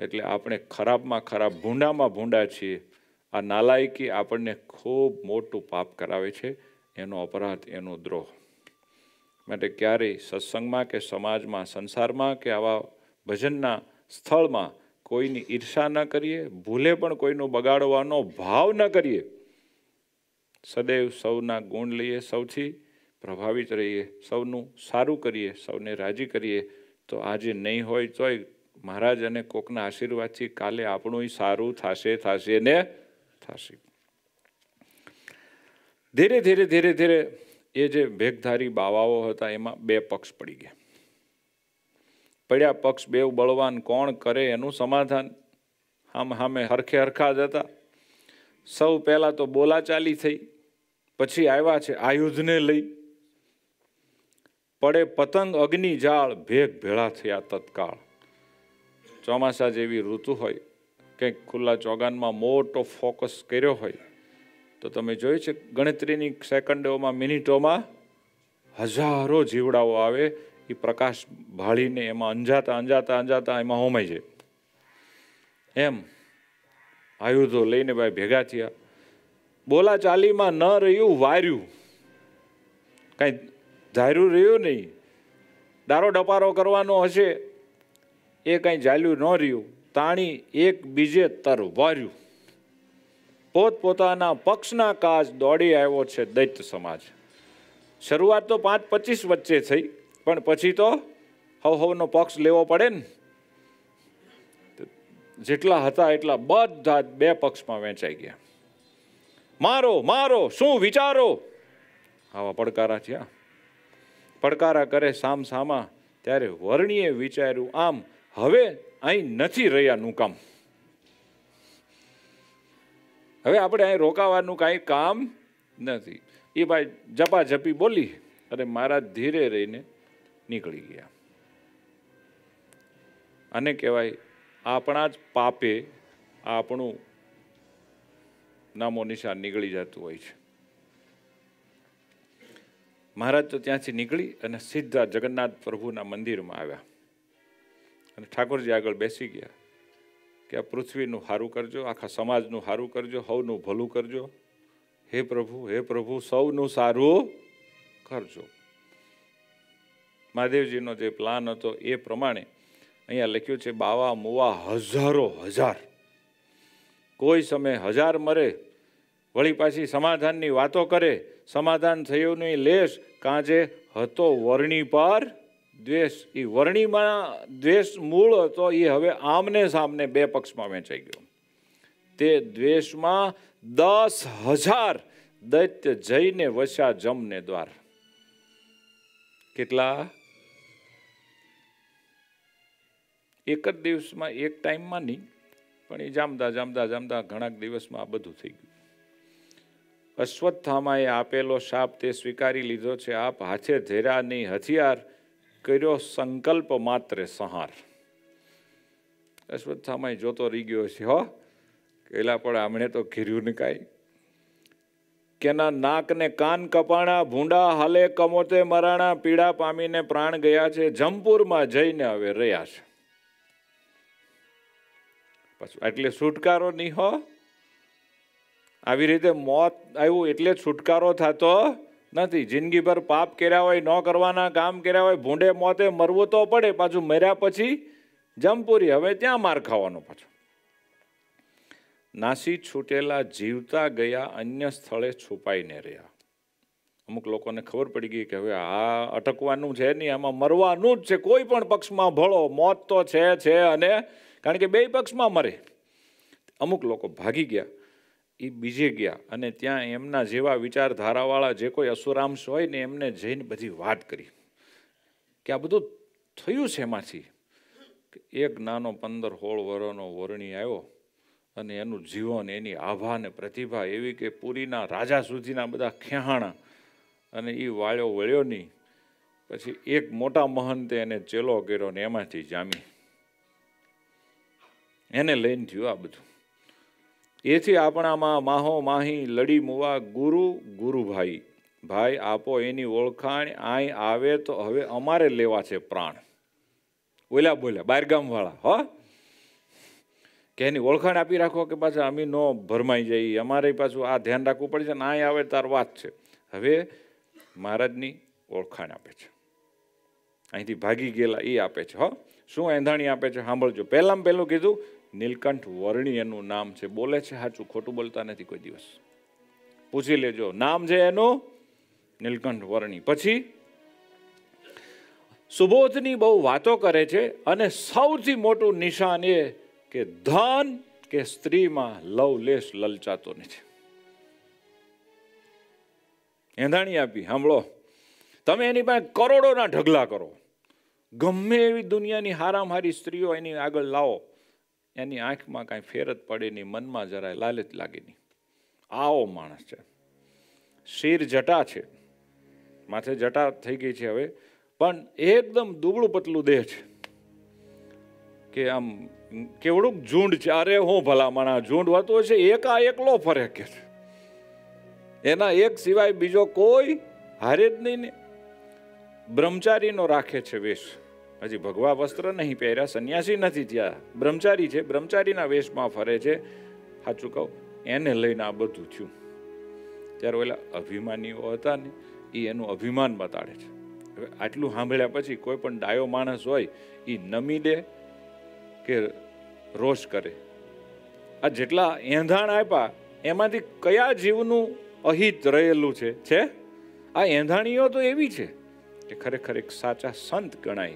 એટલે આપણે ખરાબમાં ખરાબ, ભૂંડામાં ભૂંડા છીએ. આ નાલાયકી આપણને ખૂબ મોટું પાપ કરાવે છે. એનો અપરાધ, એનો દ્રોહ. માટે ક્યારેય સત્સંગમાં કે સમાજમાં, સંસારમાં કે આવા ભજનના સ્થળમાં કોઈની ઈર્ષા ન કરીએ, ભૂલે પણ કોઈનું બગાડવાનો ભાવ ન કરીએ. સદૈવ સૌના ગુણ લઈએ સૌથી, પ્રભાવિત રહીએ, સૌનું સારું કરીએ, સૌને રાજી કરીએ. તો આજે નહીં હોય તોય મહારાજ અને કોકના આશીર્વાદથી કાલે આપણું સારું થશે થશે ને થશે. ધીરે ધીરે ધીરે ધીરે એ જે ભેગધારી બાવાઓ હતા, એમાં બે પક્ષ પડી ગયા. પડ્યા પક્ષ બેવ બળવાન કોણ કરે એનું સમાધાન આમ સામે હરખે હરખા જ હતા. સૌ પહેલાં તો બોલાચાલી થઈ, પછી આવ્યા છે આયુધને લઈ. પડે પતંગ અગ્નિ જાળ, ભેગ ભેળા થયા તત્કાળ. ચોમાસા જેવી ઋતુ હોય, કંઈક ખુલ્લા ચોગાનમાં મોટો ફોકસ કર્યો હોય તો તમે જોયું છે, ગણતરીની સેકન્ડોમાં, મિનિટોમાં હજારો જીવડાઓ આવે, એ પ્રકાશ ભાળીને એમાં અંજાતા અંજાતા અંજાતા એમાં હોમાઈ જાય. એમ. આયુધો લઈને ભાઈ ભેગા થયા. બોલા ચાલીમાં ન રહ્યું, વાર્યું. કાંઈ ધાર્યું રહ્યું નહીં. દારો ડપારો કરવાનો હશે, એ કાંઈ જાલ્યું ન રહ્યું. તાણી એક બીજે તર વાર્યું. પોતપોતાના પક્ષના કાજ દોડી આવ્યો છે દૈત્ય સમાજ. શરૂઆત તો પાંચ પચીસ વચ્ચે થઈ, પણ પછી તો હવ હવનો પક્ષ લેવો પડે ને. જેટલા હતા એટલા બધા બે પક્ષમાં વેચાઈ ગયા. મારો મારો, શું વિચારો? આવા પડકારા થયા. પડકારા કરે સામ સામા ત્યારે વર્ણીએ વિચાર્યું, આમ હવે અહીં નથી રહ્યાનું કામ. હવે આપણે અહીં રોકાવાનું કાંઈ કામ નથી. એ ભાઈ જપાજપી બોલી અને મારા ધીરે રહીને નીકળી ગયા. અને કહેવાય, આપણા જ પાપે આપણું નામો નિશાન નીકળી જતું હોય છે. મહારાજ તો ત્યાંથી નીકળી અને સીધા જગન્નાથ પ્રભુના મંદિરમાં આવ્યા. અને ઠાકોરજી આગળ બેસી ગયા. કે આ પૃથ્વીનું સારું કરજો, આખા સમાજનું સારું કરજો સૌનું ભલું કરજો. હે પ્રભુ હે પ્રભુ, સૌનું સારું કરજો. મહાદેવજીનો જે પ્લાન હતો એ પ્રમાણે અહીંયા લખ્યું છે, બાવા મુવા હજારો હજાર. કોઈ સમય હજાર મરે, વળી પાછી સમાધાનની વાતો કરે, સમાધાન થયું નહીં, લેશ કાંજે હતો વર્ણી પર દ્વેષ એ વર્ણિમાં દ્વેષ મૂળ હતો એ હવે આમને સામને બે પક્ષમાં વેચાઈ ગયો. તે દ્વેષમાં દસ હજાર દૈત્ય જઈને વસ્યા જમને દ્વાર. કેટલા? એક જ દિવસમાં, એક ટાઈમમાં નહીં, પણ એ જામતા જામતા જામતા ઘણા દિવસમાં આ બધું થઈ ગયું. અશ્વત્થામાએ આપેલો શાપ તે સ્વીકારી લીધો છે, આપ હાથે ધેરાની હથિયાર કર્યો સંકલ્પ માત્ર સંહાર. અશ્વત્થામાએ જોતો રહી ગયો છે, હો. કેલા પણ આમણે તો ઘીર્યું કાંઈ. કેના નાક કાન કપાણા, ભૂંડા હાલે કમોતે મરાણા, પીડા પામીને પ્રાણ ગયા છે જમપુરમાં જઈને હવે રહ્યા છે. એટલે છુટકારો નહીં, હો. આવી રીતે મોત આવ્યું એટલે છુટકારો થતો નથી. જિંદગીભર પાપ કર્યા હોય, ન કરવાના કામ કર્યા હોય, ભૂંડે મોતે મરવું તો પડે, પાછું મર્યા પછી જમપુરી હવે ત્યાં માર ખાવાનો પાછો. નાસી છૂટેલા જીવતા ગયા, અન્ય સ્થળે છુપાઈને રહ્યા. અમુક લોકોને ખબર પડી ગઈ કે હવે આ અટકવાનું છે નહીં, આમાં મરવાનું જ છે. કોઈ પણ પક્ષમાં ભળો, મોત તો છે છે અને કારણ કે બે પક્ષમાં મરે. અમુક લોકો ભાગી ગયા. એ બીજે ગયા અને ત્યાં એમના જેવા વિચારધારાવાળા જે કોઈ અસુરાંશ હોય ને એમને જઈને બધી વાત કરી. કે આ બધું થયું છે એમાંથી? એક નાનો પંદર હોળ વરોનો વરણી આવ્યો અને એનું જીવન, એની આભા ને પ્રતિભા એવી કે પુરીના રાજા સુધીના બધા ખેહાણા અને એ વાળ્યો વળ્યો નહીં. પછી એક મોટા મહંતે એને ચેલો કર્યો ને એમાંથી જામી. એને લઈને થયું આ બધું. એથી આપણામાં માહો માહી લડી મુવા ગુરુ ગુરુભાઈ ભાઈ. આપો એની ઓળખાણ, આય આવે તો હવે અમારે લેવા છે પ્રાણ. ઓલા બોલ્યા, બારગામવાળા, હો? કે એની ઓળખાણ આપી રાખો કે પાછા અમે નો ભરમાઈ જઈએ. અમારે પાછું આ ધ્યાન રાખવું પડે છે ને આય આવે તાર વાત છે. હવે મહારાજની ઓળખાણ આપે છે. અહીંથી ભાગી ગયેલા એ આપે છે, હો? શું એંધાણી આપે છે? સાંભળજો. પહેલાં પહેલું કીધું નીલકંઠ વર્ણી એનું નામ છે. બોલે છે સાચું ખોટું બોલતા નથી કોઈ દિવસ. પૂછી લેજો, નામ છે એનું? નીલકંઠ વર્ણી. પછી, સુબોધની બહુ વાતો કરે છે અને સૌથી મોટું નિશાન એ કે ધન કે સ્ત્રીમાં લવલેશ લલચાતો નથી એંધાણી આપી સાંભળો તમે એની પાસે કરોડોના ઢગલા કરો. ગમે એવી દુનિયાની હારામ હારી સ્ત્રીઓ એની આગળ લાવો. એની આંખમાં કાંઈ ફેર જ પડે નહીં, મનમાં જરાય લાલચ લાગે નહીં. આવો માણસ છે. શિર જટા છે. માથે જટા થઈ ગઈ છે હવે. પણ એકદમ દુબળું પતલું દેહ છે. કે આમ કેવડુંક ઝૂંડ છે. અરે હું ભલા માણા ઝુંડ હોતું હશે એકા એકલો ફરે કે એના એક સિવાય બીજો કોઈ હારે જ નહીં ને. બ્રહ્મચારીનો રાખે છે વેશ. હજી ભગવા વસ્ત્ર નહીં પહેર્યા, સંન્યાસી નથી થયા. બ્રહ્મચારી છે, બ્રહ્મચારીના વેશમાં ફરે છે. સાચું કહું, એને લઈને આ બધું થયું. ત્યારે ઓલા અભિમાનીઓ હતા ને એ એનું અભિમાન બતાડે છે. હવે આટલું સાંભળ્યા પછી કોઈ પણ ડાયો માણસ હોય એ નમી દે કે રોષ કરે. આ જેટલા એંધાણ આપ્યા, એમાંથી કયા જીવનું અહિત રહેલું છે? છે? આ એંધાણીઓ તો એવી છે કે ખરેખર એક સાચા સંત ગણાય.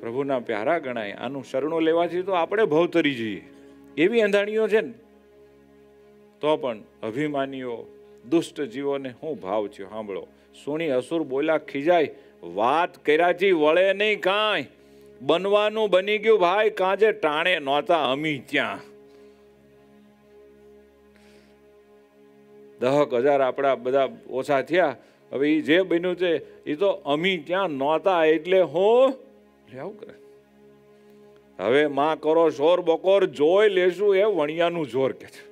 પ્રભુના પ્યારા ગણાય, આનું શરણો લેવાથી તો આપણે ભવતરી જઈએ. એવી અંધાણીઓ છે ને, તો પણ અભિમાનીઓ, દુષ્ટ જીવોને હું ભાવ છું, સાંભળો. સુણી અસુર બોલા ખીજાય, વાત કર્યાથી વળે નહીં કાંઈ. બનવાનું બની ગયું ભાઈ, કાંજે ટાણે નહોતા અમી ત્યાં. દહક હજાર આપણા બધા ઓછા થયા. હવે એ જે બન્યું છે એ તો અમી ત્યાં નહોતા એટલે હું આવું કરે હવે માં કરો શોર બકોર, જોઈ લેશું એ વણિયાનું જોર કે છે.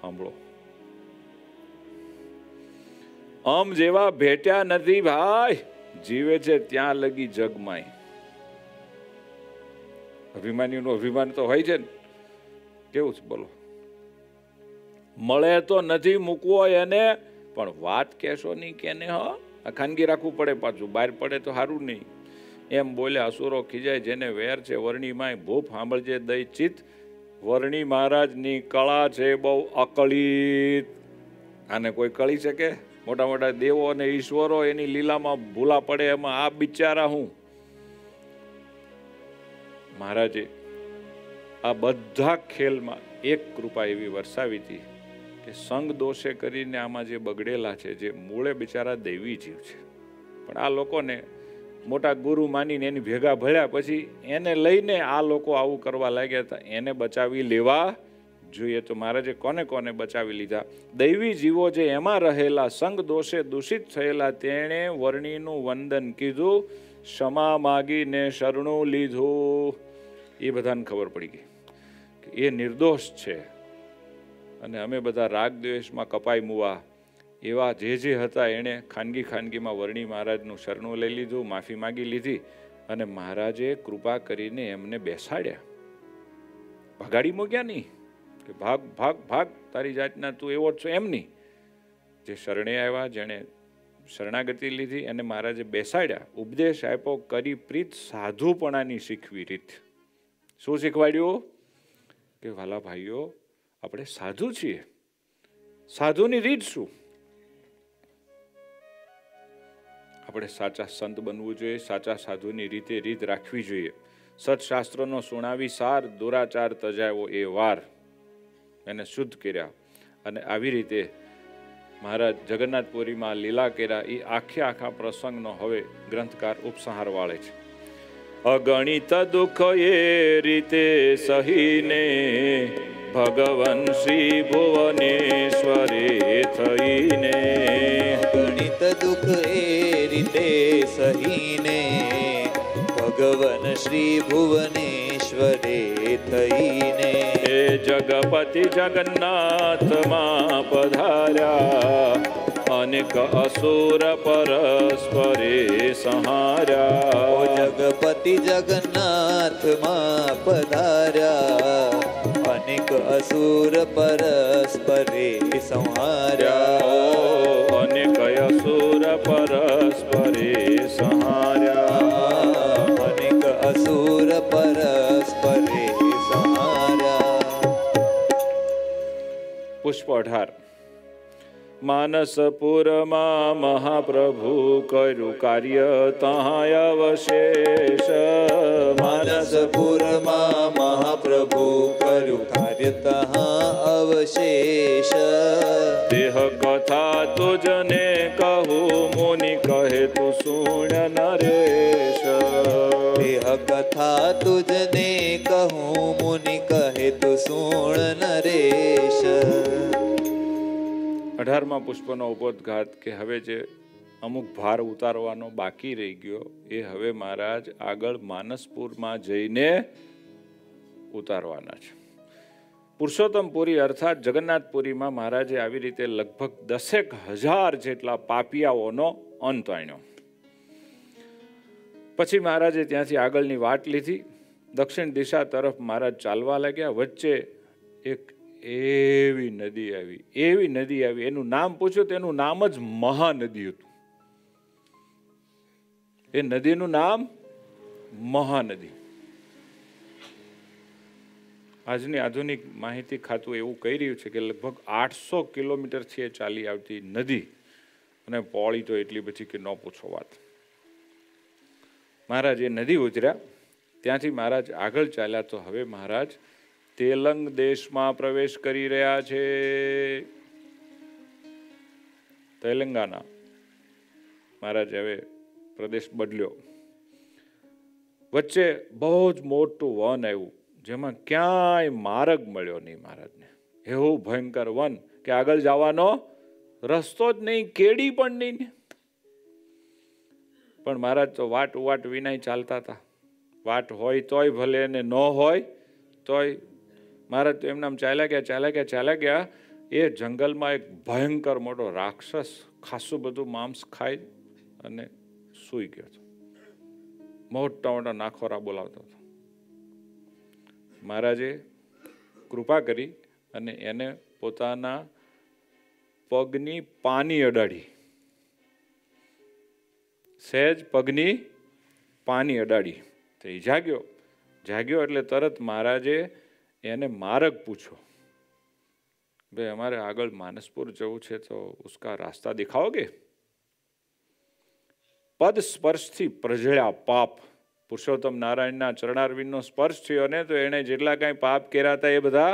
સાંભળો. અમ જેવા ભેટ્યા નથી ભાઈ, જીવે છે ત્યાં લગી જગમાય અભિમાનીનું અભિમાન તો હોય છે ને. કેવું છે બોલો? મળે તો નથી મૂકવો એને, પણ વાત કહેશો નહીં કેને હ? ખાનગી રાખવું પડે પાછું, બહાર પડે તો સારું નહીં. એમ બોલ્યા અસુરો ખીજાય, જેને વેર છે વર્ણીમાંય, ભૂપ સાંભળજે દઈ ચિત વર્ણી મહારાજની કળા છે બહુ અકળિત આને કોઈ કળી શકે? મોટા મોટા દેવો અને ઈશ્વરો એની લીલામાં ભૂલા પડે, એમાં આ બિચારા હું? મહારાજે, આ બધા ખેલમાં એક કૃપા એવી વરસાવી હતી કે સંગ દોષે કરીને આમાં જે બગડેલા છે, જે મૂળે બિચારા દૈવી જીવ છે. પણ આ લોકોને મોટા ગુરુ માનીને એની ભેગા ભળ્યા પછી એને લઈને આ લોકો આવું કરવા લાગ્યા હતા. એને બચાવી લેવા જોઈએ તો મહારાજે કોને કોને બચાવી લીધા? દૈવી જીવો જે એમાં રહેલા સંગ દોષે દૂષિત થયેલા તેણે વર્ણીનું વંદન કીધું. ક્ષમા માગીને શરણું લીધું. એ બધાને ખબર પડી ગઈ એ નિર્દોષ છે. અને અમે બધા રાગ દ્વેષમાં કપાઈ મુવા એવા જે જે હતા એણે ખાનગી ખાનગીમાં વર્ણી મહારાજનું શરણું લઈ લીધું, માફી માગી લીધી અને મહારાજે કૃપા કરીને એમને બેસાડ્યા. ભગાડી મૂક્યા નહીં કે ભાગ ભાગ ભાગ, તારી જાતના તું એવો જ છો એમ નહીં. જે શરણે આવ્યા, જેણે શરણાગતિ લીધી અને મહારાજે બેસાડ્યા. ઉપદેશ આપ્યો, કરી પ્રીત સાધુપણાની શીખવી રીત. શું શીખવાડ્યું? કે, વાલા ભાઈઓ, આપણે સાધુ છીએ. સાધુની રીત શું? આપણે સાચા સંત બનવું જોઈએ, સાચા સાધુની રીતે રીત રાખવી જોઈએ. સત્શાસ્ત્રનો સુણાવી સાર, દુરાચાર તજાયો એ વાર. એને શુદ્ધ કર્યા. અને આવી રીતે મહારાજ જગન્નાથપુરીમાં લીલા કર્યા એ આખે આખા પ્રસંગનો હવે ગ્રંથકાર, ઉપસંહાર વાળે છે. અગણિત દુઃખ એ રીતે સહીને ભગવન શ્રી ભુવનેશ્વરે થઈને. ગણિત દુઃખ એ રીતે સહીને ભગવન શ્રી ભુવનેશ્વરે થઈને હે જગપતિ જગન્નાથમાં પધાર્યા અનેક અસુર પરસ્પરે સંહાર્યા. જગપતિ જગન્નાથમાં પધાર્યા અનેક અસુર પરસ્પરે સંહાર્યા. ઓ અનેક અસુર પરસ્પરે સંહાર્યા અનેક અસુર પરસ્પરે સંહાર્યા પુષ્પ અઢાર માનસપુરમાં મહાપ્રભુ કર્યું કાર્ય તહાય અવશેષ માનસ માનસપુરમાં મહાપ્રભુ કર્યું કાર્ય તહા અવશેષ દેહ કથા તુજને કહું મુનિ કહે તું સુણ નરેશ દેહ કથા તુજને કહું મુનિ કહે તું સુણ નરેશ અઢારમાં પુષ્પનો ઉપોદઘાત કે હવે જે અમુક ભાર ઉતારવાનો બાકી રહી ગયો એ હવે મહારાજ આગળ માનસપુરમાં જઈને ઉતારવાના છે. પુરુષોત્તમપુરી અર્થાત જગન્નાથપુરીમાં મહારાજે આવી રીતે લગભગ દસેક હજાર જેટલા પાપિયાઓનો અંત આણ્યો. પછી મહારાજે ત્યાંથી આગળની વાટ લીધી. દક્ષિણ દિશા તરફ મહારાજ ચાલવા લાગ્યા. વચ્ચે એક એવી નદી આવી. એવી નદી આવી. એનું નામ પૂછ્યું તેનું નામ જ મહાનદી હતું. એ નદીનું નામ મહાનદી. આજની આધુનિક માહિતી ખાતું એવું કહી રહ્યું છે કે લગભગ આઠસો કિલોમીટરથી એ ચાલી આવતી નદી અને પોળી તો એટલી બધી કે ન પૂછો વાત. મહારાજ, એ નદી ઉતર્યા. ત્યાંથી મહારાજ આગળ ચાલ્યા તો હવે મહારાજ, તેલંગ દેશમાં પ્રવેશ કરી રહ્યા છે. તેલંગાના. મહારાજ હવે પ્રદેશ બદલ્યો. વચ્ચે બહુ જ મોટું વન આવ્યું. જેમાં ક્યાંય માર્ગ મળ્યો નહીં મહારાજને. એવું ભયંકર વન કે આગળ જવાનો રસ્તો જ નહીં, કેડી પણ નહીં ને. પણ મહારાજ તો વાટ વાટ વિનાય ચાલતા હતા. વાટ હોય તોય ભલે ને ન હોય તોય મહારાજ તો એમનામ ચાલ્યા ગયા ચાલ્યા ગયા ચાલ્યા ગયા એ જંગલમાં એક ભયંકર મોટો રાક્ષસ ખાસું બધું માંસ ખાઈ અને સૂઈ ગયો હતો. મોટા મોટા નાખોરા બોલાવતો હતો. મહારાજે કૃપા કરી અને એને પોતાના પગની પાની અડાડી. સહેજ પગની પાની અડાડી. તો એ જાગ્યો. જાગ્યો એટલે તરત મહારાજે એને માર્ગ પૂછો ભાઈ, અમારે આગળ માનસપુર જવું છે તો ઉસકા રાસ્તા દિખાઓગે? પદ સ્પર્શથી પ્રજળ્યા પાપ. પુરુષોત્તમ નારાયણના ચરણારવિંદનો સ્પર્શ થયો ને તો એણે જેટલા કાંઈ પાપ કર્યા હતા એ બધા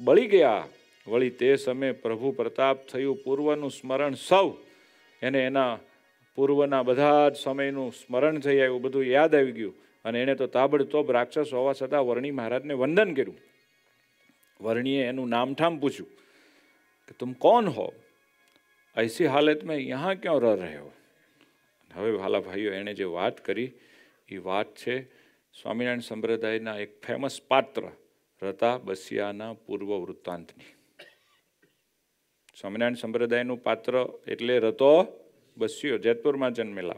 બળી ગયા વળી તે સમયે પ્રભુ પ્રતાપ થયું પૂર્વનું સ્મરણ સૌ એને એના પૂર્વના બધા જ સમયનું સ્મરણ થઈ આવ્યું બધું યાદ આવી ગયું અને એણે તો તાબડતોબ રાક્ષસ હોવા છતાં વર્ણી મહારાજને વંદન કર્યું વર્ણીએ એનું નામઠામ પૂછ્યું કે તુમ કોણ હો ऐसी हालत में यहाँ क्यों रह रहे हो હવે વાલા ભાઈઓ એણે જે વાત કરી એ વાત છે. સ્વામિનારાયણ સંપ્રદાયના એક ફેમસ પાત્ર રતા બસિયાના પૂર્વ વૃત્તાંતની. સ્વામિનારાયણ સંપ્રદાયનું પાત્ર એટલે રતો બસ્યો, જેતપુરમાં જન્મેલા.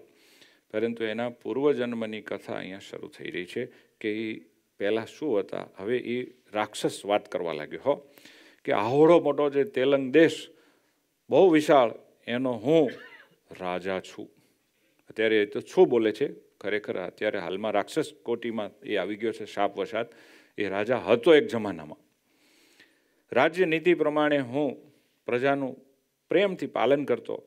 પરંતુ એના પૂર્વજન્મની કથા અહીંયા શરૂ થઈ રહી છે કે એ પહેલાં શું હતા? હવે એ રાક્ષસ વાત કરવા લાગ્યો, હો. કે આહોળો મોટો જે તેલંગ દેશ, બહુ વિશાળ, એનો હું રાજા છું. અત્યારે એ તો છું બોલે છે? ખરેખર અત્યારે હાલમાં રાક્ષસ કોટીમાં એ આવી ગયો છે, શાપ વશાત એ રાજા હતો એક જમાનામાં. રાજ્ય નીતિ પ્રમાણે હું પ્રજાનું પ્રેમથી પાલન કરતો.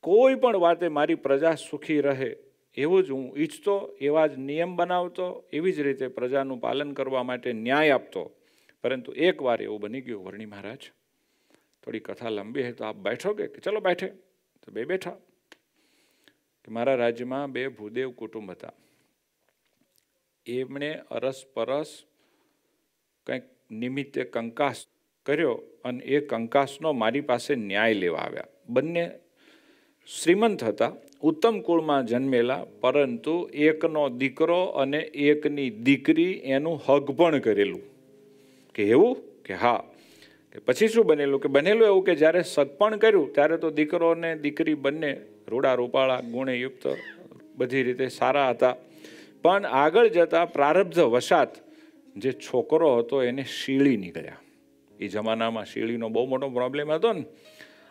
કોઈ પણ વાતે મારી પ્રજા સુખી રહે એવું જ હું ઈચ્છતો, એવા જ નિયમ બનાવતો, એવી જ રીતે પ્રજાનું પાલન કરવા માટે ન્યાય આપતો. પરંતુ એકવાર એવું બની ગયું, વર્ણી મહારાજ, થોડી કથા લંબી હે, તો આપ બેઠો કે ચલો બેઠે. તો બે બેઠા. કે મારા રાજ્યમાં બે ભૂદેવ કુટુંબ હતા. એમણે અરસપરસ કંઈક નિમિત્તે કંકાસ કર્યો અને એ કંકાસનો મારી પાસે ન્યાય લેવા આવ્યા. બંને શ્રીમંત હતા, ઉત્તમ કુળમાં જન્મેલા, પરંતુ એકનો દીકરો અને એકની દીકરી એનું હગ પણ કરેલું. કે એવું? કે હા. કે પછી શું બનેલું? કે બનેલું એવું કે જ્યારે સગપણ કર્યું, ત્યારે તો દીકરો અને દીકરી બંને રૂડા રૂપાળા ગુણયુક્ત બધી રીતે સારા હતા. પણ આગળ જતા પ્રારબ્ધ વસાત જે છોકરો હતો એને શીળી નીકળ્યા. એ જમાનામાં શીળીનો બહુ મોટો પ્રોબ્લેમ હતો ને.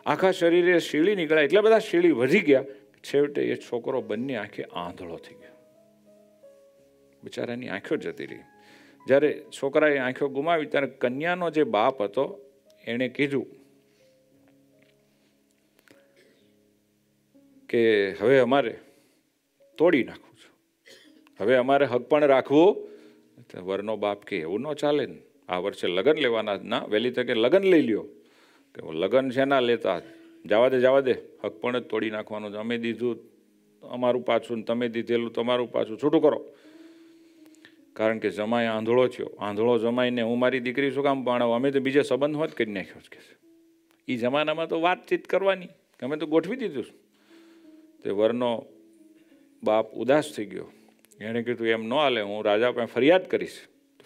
આખા શરીરે શીળી નીકળ્યા. એટલા બધા શીળી વધી ગયા છેવટે એ છોકરો બંને આંખે આંધળો થઈ ગયો. બિચારાની આંખો જતી રહી. જ્યારે છોકરાએ આંખો ગુમાવી ત્યારે કન્યાનો જે બાપ હતો, એણે કીધું કે હવે અમારે તોડી નાખવું છે. હવે અમારે હક પણ રાખવું. વરનો બાપ કે એવું ન ચાલે ને. આ વર્ષે લગ્ન લેવાના જ ના. વહેલી તકે લગ્ન લઈ લ્યો. કે લગ્ન છે ના લેતા. જવા દે જવા દે. હક પણ જ તોડી નાખવાનું છે. અમે દીધું અમારું પાછું ને તમે દીધેલું તમારું પાછું છૂટું કરો. કારણ કે જમાઈ આંધળો થયો. આંધળો જમાઈને હું મારી દીકરી શું કામ ભણાવું? અમે તો બીજા સંબંધ હોત કરી નાખ્યો છે કે. એ જમાનામાં તો વાતચીત કરવાની. અમે તો ગોઠવી દીધું. તે વરનો બાપ ઉદાસ થઈ ગયો. એણે કીધું, એમ ન હાલે, હું રાજા પાસે ફરિયાદ કરીશ.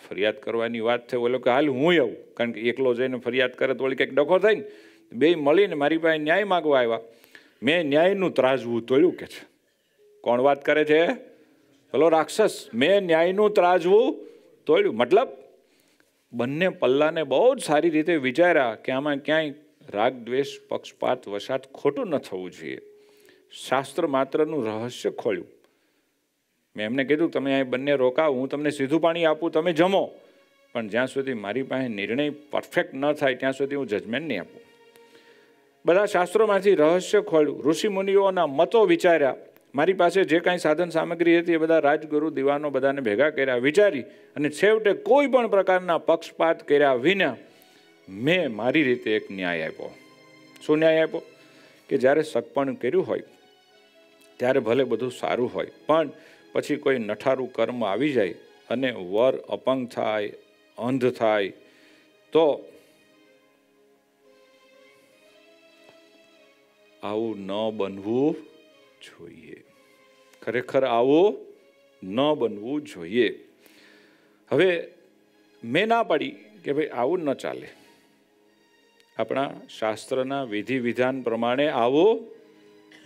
ફરિયાદ કરવાની વાત છે, ઓલો કે, હાલ હું આવું. કારણ કે એકલો જઈને ફરિયાદ કરે તો વળી કંઈક ડખો થાય ને બે મળીને મારી પાસે ન્યાય માગવા આવ્યા. મેં ન્યાયનું ત્રાજવું તોડ્યું કે છે. કોણ વાત કરે છે? પેલો રાક્ષસ, મેં ન્યાયનું ત્રાજવું તોડ્યું. મતલબ, બંને પલ્લાને બહુ જ સારી રીતે વિચાર્યા કે આમાં ક્યાંય રાગ દ્વેષ પક્ષપાત, વસાત ખોટું ન થવું જોઈએ. શાસ્ત્ર માત્રનું રહસ્ય ખોલ્યું મેં એમને કીધું, તમે અહીં બંને રોકાવ, હું તમને સીધું પાણી આપું, તમે જમો. પણ જ્યાં સુધી મારી પાસે નિર્ણય પરફેક્ટ ન થાય, ત્યાં સુધી હું જજમેન્ટ નહીં આપું. બધા શાસ્ત્રોમાંથી રહસ્ય ખોલ્યું ઋષિમુનિઓના મતો વિચાર્યા. મારી પાસે જે કાંઈ સાધન સામગ્રી હતી એ બધા રાજગુરુ દીવાનો બધાને ભેગા કર્યા, વિચારી અને છેવટે કોઈ પણ પ્રકારના પક્ષપાત કર્યા વિના મેં મારી રીતે એક ન્યાય આપ્યો. શું ન્યાય આપ્યો? કે જ્યારે સગપણ કર્યું હોય ત્યારે ભલે બધું સારું હોય, પણ પછી કોઈ નઠારું કર્મ આવી જાય અને વર અપંગ થાય, અંધ થાય, તો આવું ન બનવું જોઈએ. ખરેખર આવું ન બનવું જોઈએ. હવે મેં ના પાડી કે ભાઈ આવું ન ચાલે. આપણા શાસ્ત્રના વિધિ વિધાન પ્રમાણે આવું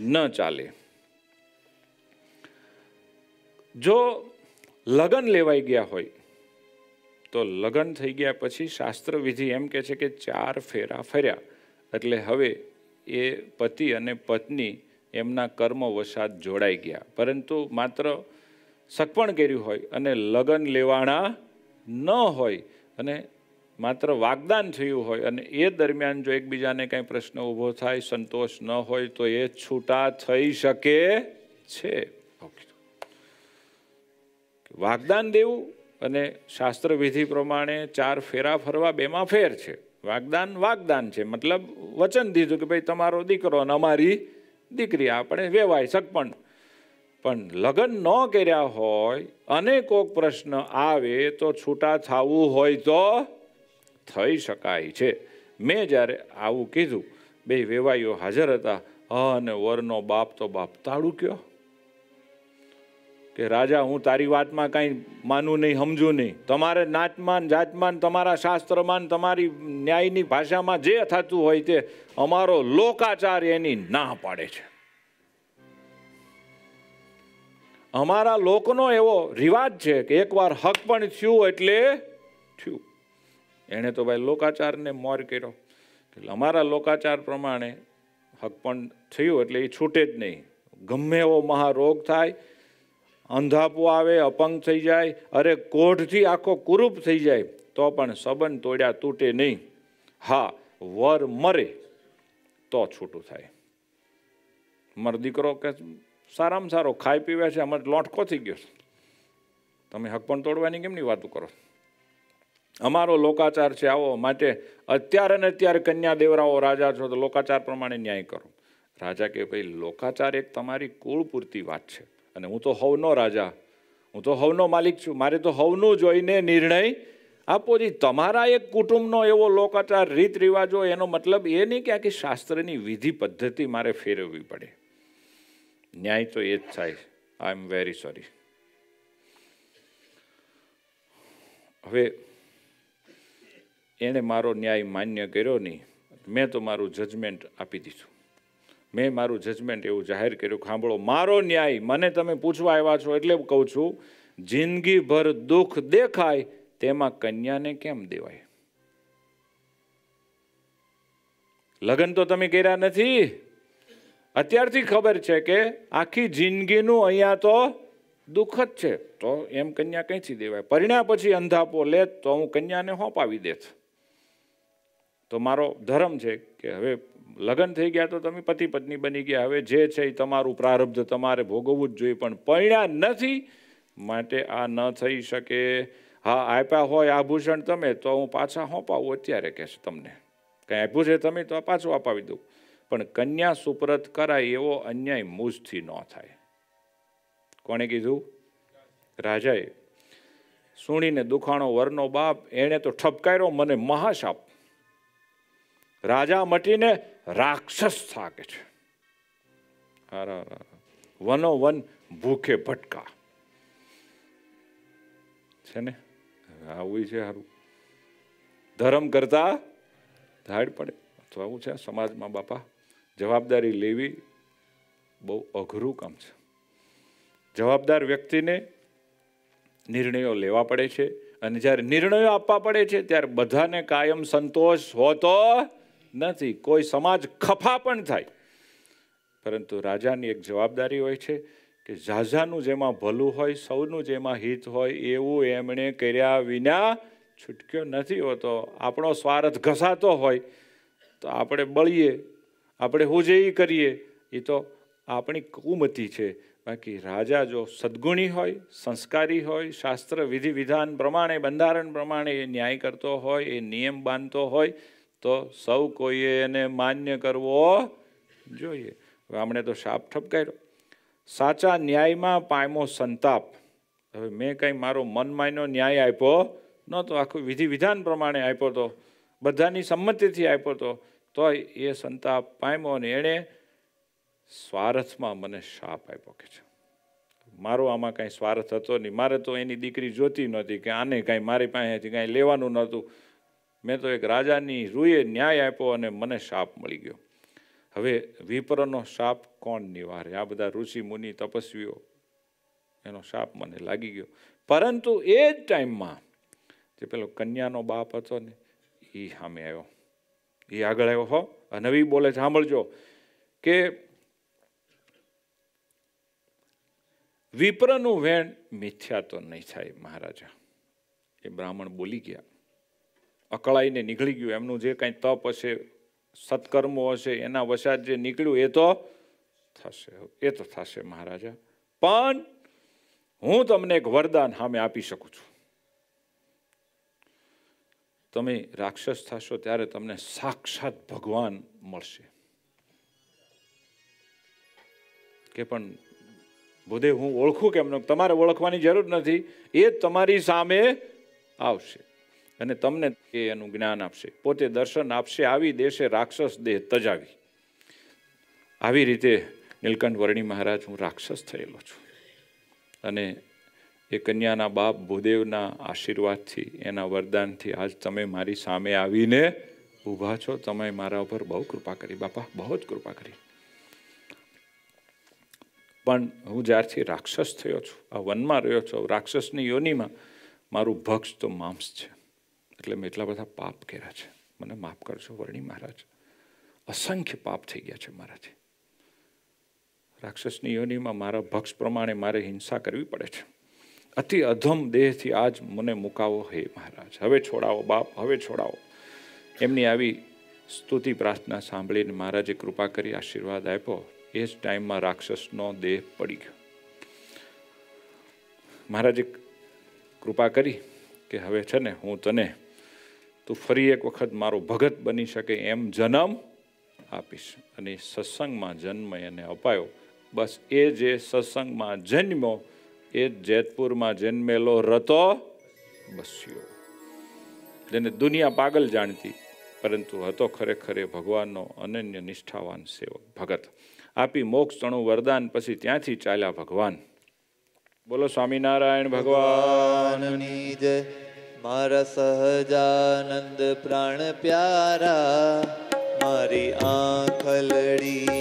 ન ચાલે. જો લગ્ન લેવાઈ ગયા હોય, તો લગ્ન થઈ ગયા પછી શાસ્ત્ર વિધિ એમ કે છે કે ચાર ફેરા ફર્યા. એટલે હવે એ પતિ અને પત્ની એમના કર્મ વસાદ જોડાઈ ગયા. પરંતુ માત્ર સગપણ કર્યું હોય અને લગ્ન લેવાણા ન હોય અને માત્ર વાગદાન થયું હોય અને એ દરમિયાન જો એકબીજાને કંઈ પ્રશ્ન ઊભો થાય, સંતોષ ન હોય, તો એ છૂટા થઈ શકે છે. વાગદાન દેવું અને શાસ્ત્ર વિધિ પ્રમાણે ચાર ફેરા ફરવા, બેમાં ફેર છે. વાગદાન વાગદાન છે. મતલબ વચન દીધું કે ભાઈ, તમારો દીકરો અને અમારી દીકરી આપણે વેવાય સગપણ. પણ લગ્ન ન કર્યા હોય અને કોક પ્રશ્ન આવે તો છૂટા થવું હોય તો થઈ શકાય છે. મેં જ્યારે આવું કીધું, બે વેવાઈઓ હાજર હતા અને વરનો બાપ તો બાપ તાળું કયો કે રાજા, હું તારી વાતમાં કાંઈ માનું નહીં, સમજું નહીં. તમારે નાચમાન જાતમાન, તમારા શાસ્ત્રમાં તમારી ન્યાયની ભાષામાં જે થતું હોય તે અમારો લોકાચાર એની ના પાડે છે. અમારા લોકનો એવો રિવાજ છે કે એકવાર હક પણ થયું એટલે થયું. એણે તો ભાઈ લોકાચારને મોર કર્યો. એટલે અમારા લોકાચાર પ્રમાણે હક પણ થયું એટલે એ છૂટે જ નહીં. ગમે એવો મહારોગ થાય અંધાપો આવે, અપંગ થઈ જાય, અરે કોઢથી આખો કુરૂપ થઈ જાય, તો પણ સંબંધ તોડ્યા તૂટે નહીં. હા, વર મરે, તો છૂટું થાય. મારો દીકરો કે, સારામાં સારો, ખાઈ પીવે છે, અમારે લોટકો થઈ ગયો છે. તમે હકપણ તોડવાની કેમની વાતો કરો? અમારો લોકાચાર છે, આવો માટે અત્યારે ને અત્યારે કન્યા દેવરાઓ રાજા છો, તો લોકાચાર પ્રમાણે ન્યાય કરો. રાજા કે, ભાઈ, લોકાચાર એક તમારી કુળ પૂરતી વાત છે. અને હું તો હવનો રાજા. હું તો હવનો માલિક છું. મારે તો હવનું જોઈને નિર્ણય આપો જી તમારા એક કુટુંબનો એવો લોકાચાર રીત રિવાજો એનો મતલબ એ નહીં કે આખી શાસ્ત્રની વિધિ પદ્ધતિ મારે ફેરવવી પડે. ન્યાય તો એ જ થાય. આઈ એમ વેરી સોરી હવે એણે મારો ન્યાય માન્ય કર્યો નહીં. મેં તો મારું જજમેન્ટ આપી દીધું. મેં મારું જજમેન્ટ એવું જાહેર કર્યું સાંભળો મારો ન્યાય, મને તમે પૂછવા આવ્યા છો એટલે કહું છું, જિંદગીભર દુઃખ દેખાય તેમાં કન્યાને કેમ દેવાય? લગ્ન તો તમે કર્યા નથી. અત્યારથી ખબર છે કે આખી જિંદગીનું અહીંયા તો દુઃખ જ છે. તો એમ કન્યા કંઈથી દેવાય? પરિણ્યા પછી અંધાપો લે તો હું કન્યાને હોંપાવી દેત. તો મારો ધર્મ છે કે હવે લગ્ન થઈ ગયા તો તમે પતિ પત્ની બની ગયા. હવે જે છે એ તમારું પ્રારબ્ધ તમારે ભોગવવું જ જોઈએ, પણ પરિણ્યા નથી માટે આ ન થઈ શકે. હા, આપ્યા હોય આભૂષણ તમે, તો હું પાછા હોંપાવું અત્યારે કહેશ તમને. કંઈ આપ્યું છે તમે, તો પાછું અપાવી દઉં. પણ કન્યા સુપ્રત કરાય એવો અન્યાય મૂજથી ન થાય. કોણે કીધું? રાજાએ. સુણીને દુખાણો વરનો બાપ, એણે તો ઠપકાર્યો, મને મહાશાપ રાજા મટીને રાક્ષસ થાકે છે. વનો વન ભૂખે ભટકા. છે ને? આવું છે સારું. ધર્મ કરતા ધાડ પડે. તો આવું છે સમાજમાં બાપા. જવાબદારી લેવી બહુ અઘરું કામ છે. જવાબદાર વ્યક્તિને નિર્ણયો લેવા પડે છે. અને જ્યારે નિર્ણયો આપવા પડે છે, ત્યારે બધાને કાયમ સંતોષ હોતો નથી, કોઈ સમાજ ખફા પણ થાય. પરંતુ રાજાની એક જવાબદારી હોય છે કે ઝાઝાનું જેમાં ભલું હોય, સૌનું જેમાં હિત હોય, એવું એમણે કર્યા વિના છૂટક્યો નથી હોતો. આપણો સ્વાર્થ ઘસાતો હોય, તો આપણે બળીએ, આપણે હું જે ઈ કરીએ એ તો આપણી કુમતી છે. બાકી રાજા જો સદગુણી હોય, સંસ્કારી હોય, શાસ્ત્ર વિધિ વિધાન પ્રમાણે, બંધારણ પ્રમાણે એ ન્યાય કરતો હોય, એ નિયમ બાંધતો હોય તો સૌ કોઈએ એને માન્ય કરવો જોઈએ. હવે હમણે તો શાપ ઠપકાર્યો સાચા ન્યાયમાં પાયમો સંતાપ. હવે મેં કંઈ મારો મનમાયનો ન્યાય આપ્યો નહોતો, આખું વિધિ વિધાન પ્રમાણે આપ્યો તો, બધાની સંમતિથી આપ્યો તો, તોય એ સંતાપ પામ્યો અને એણે સ્વાર્થમાં મને શાપ આપ્યો કે છે. મારો આમાં કાંઈ સ્વાર્થ હતો નહીં. મારે તો એની દીકરી જોતી નહોતી કે આને કાંઈ મારી પાસેથી કાંઈ લેવાનું નહોતું. મેં તો એક રાજાની રૂએ ન્યાય આપ્યો અને મને શાપ મળી ગયો. હવે વિપ્રનો શાપ કોણ નિવારે? આ બધા ઋષિ, મુનિ, તપસ્વીઓ, એનો શાપ મને લાગી ગયો. પરંતુ એ જ ટાઈમમાં જે પેલો કન્યાનો બાપ હતો ને એ સામે આવ્યો. એ આગળ આવ્યો, હો. નવી બોલે સાંભળજો. કે વિપ્રનું વેણ મિથ્યા તો નહીં થાય મહારાજા. એ બ્રાહ્મણ બોલી ગયા. અકળાઈને નીકળી ગયું એમનું જે કાંઈ તપ હશે, સત્કર્મો હશે, એના વસાદ જે નીકળ્યું, એ તો થશે. એ તો થશે મહારાજા. પણ હું તમને એક વરદાન સામે આપી શકું છું. તમે રાક્ષસ થશો ત્યારે તમને સાક્ષાત ભગવાન મળશે. કે પણ બુધે હું ઓળખું કેમ તમારે ઓળખવાની જરૂર નથી. એ તમારી સામે આવશે. અને તમને એ એનું જ્ઞાન આપશે. પોતે દર્શન આપશે, આવી દેશે રાક્ષસ દેહ તજાવી. આવી રીતે નીલકંઠ વર્ણી મહારાજ, હું રાક્ષસ થયેલો છું. અને એ કન્યાના બાપ ભૂદેવના આશીર્વાદથી, એના વરદાનથી આજ તમે મારી સામે આવીને ઊભા છો. તમે મારા ઉપર બહુ કૃપા કરી. બાપા, બહુ જ કૃપા કરી. પણ હું જ્યારથી રાક્ષસ થયો છું, આ વનમાં રહ્યો છું, રાક્ષસની યોનિમાં મારું ભક્ષ તો માંસ છે. એટલે મેં એટલા બધા પાપ કર્યા છે. મને માફ કરજો, વર્ણી મહારાજ. અસંખ્ય પાપ થઈ ગયા છે મારાથી. રાક્ષસની યોનિમાં મારા ભક્ષ પ્રમાણે મારે હિંસા કરવી પડે છે. અતિ અધમ દેહથી આજ મને મુકાવો હે મહારાજ. હવે છોડાવો બાપ, હવે છોડાવો. એમની આવી સ્તુતિ પ્રાર્થના સાંભળીને મહારાજે કૃપા કરી આશીર્વાદ આપ્યો. એ જ ટાઈમમાં રાક્ષસનો દેહ પડી ગયો. મહારાજે કૃપા કરી કે હવે છે ને હું તને તું ફરી એક વખત મારો ભગત બની શકે એમ જન્મ આપીશ. અને સત્સંગમાં જન્મ એને અપાયો. બસ એ જે સત્સંગમાં જન્મ્યો, એ જેતપુરમાં જન્મેલો રતો બસ્યો. જેને દુનિયા પાગલ જાણતી, પરંતુ હતો ખરેખર ભગવાનનો અનન્ય નિષ્ઠાવાન સેવક, ભગત. આપી મોક્ષ તણું વરદાન પછી ત્યાંથી ચાલ્યા ભગવાન. બોલો સ્વામિનારાયણ ભગવાન. ભગવાનની જય. મારા સહજાનંદ પ્રાણ પ્યારા મારી આંખલડીના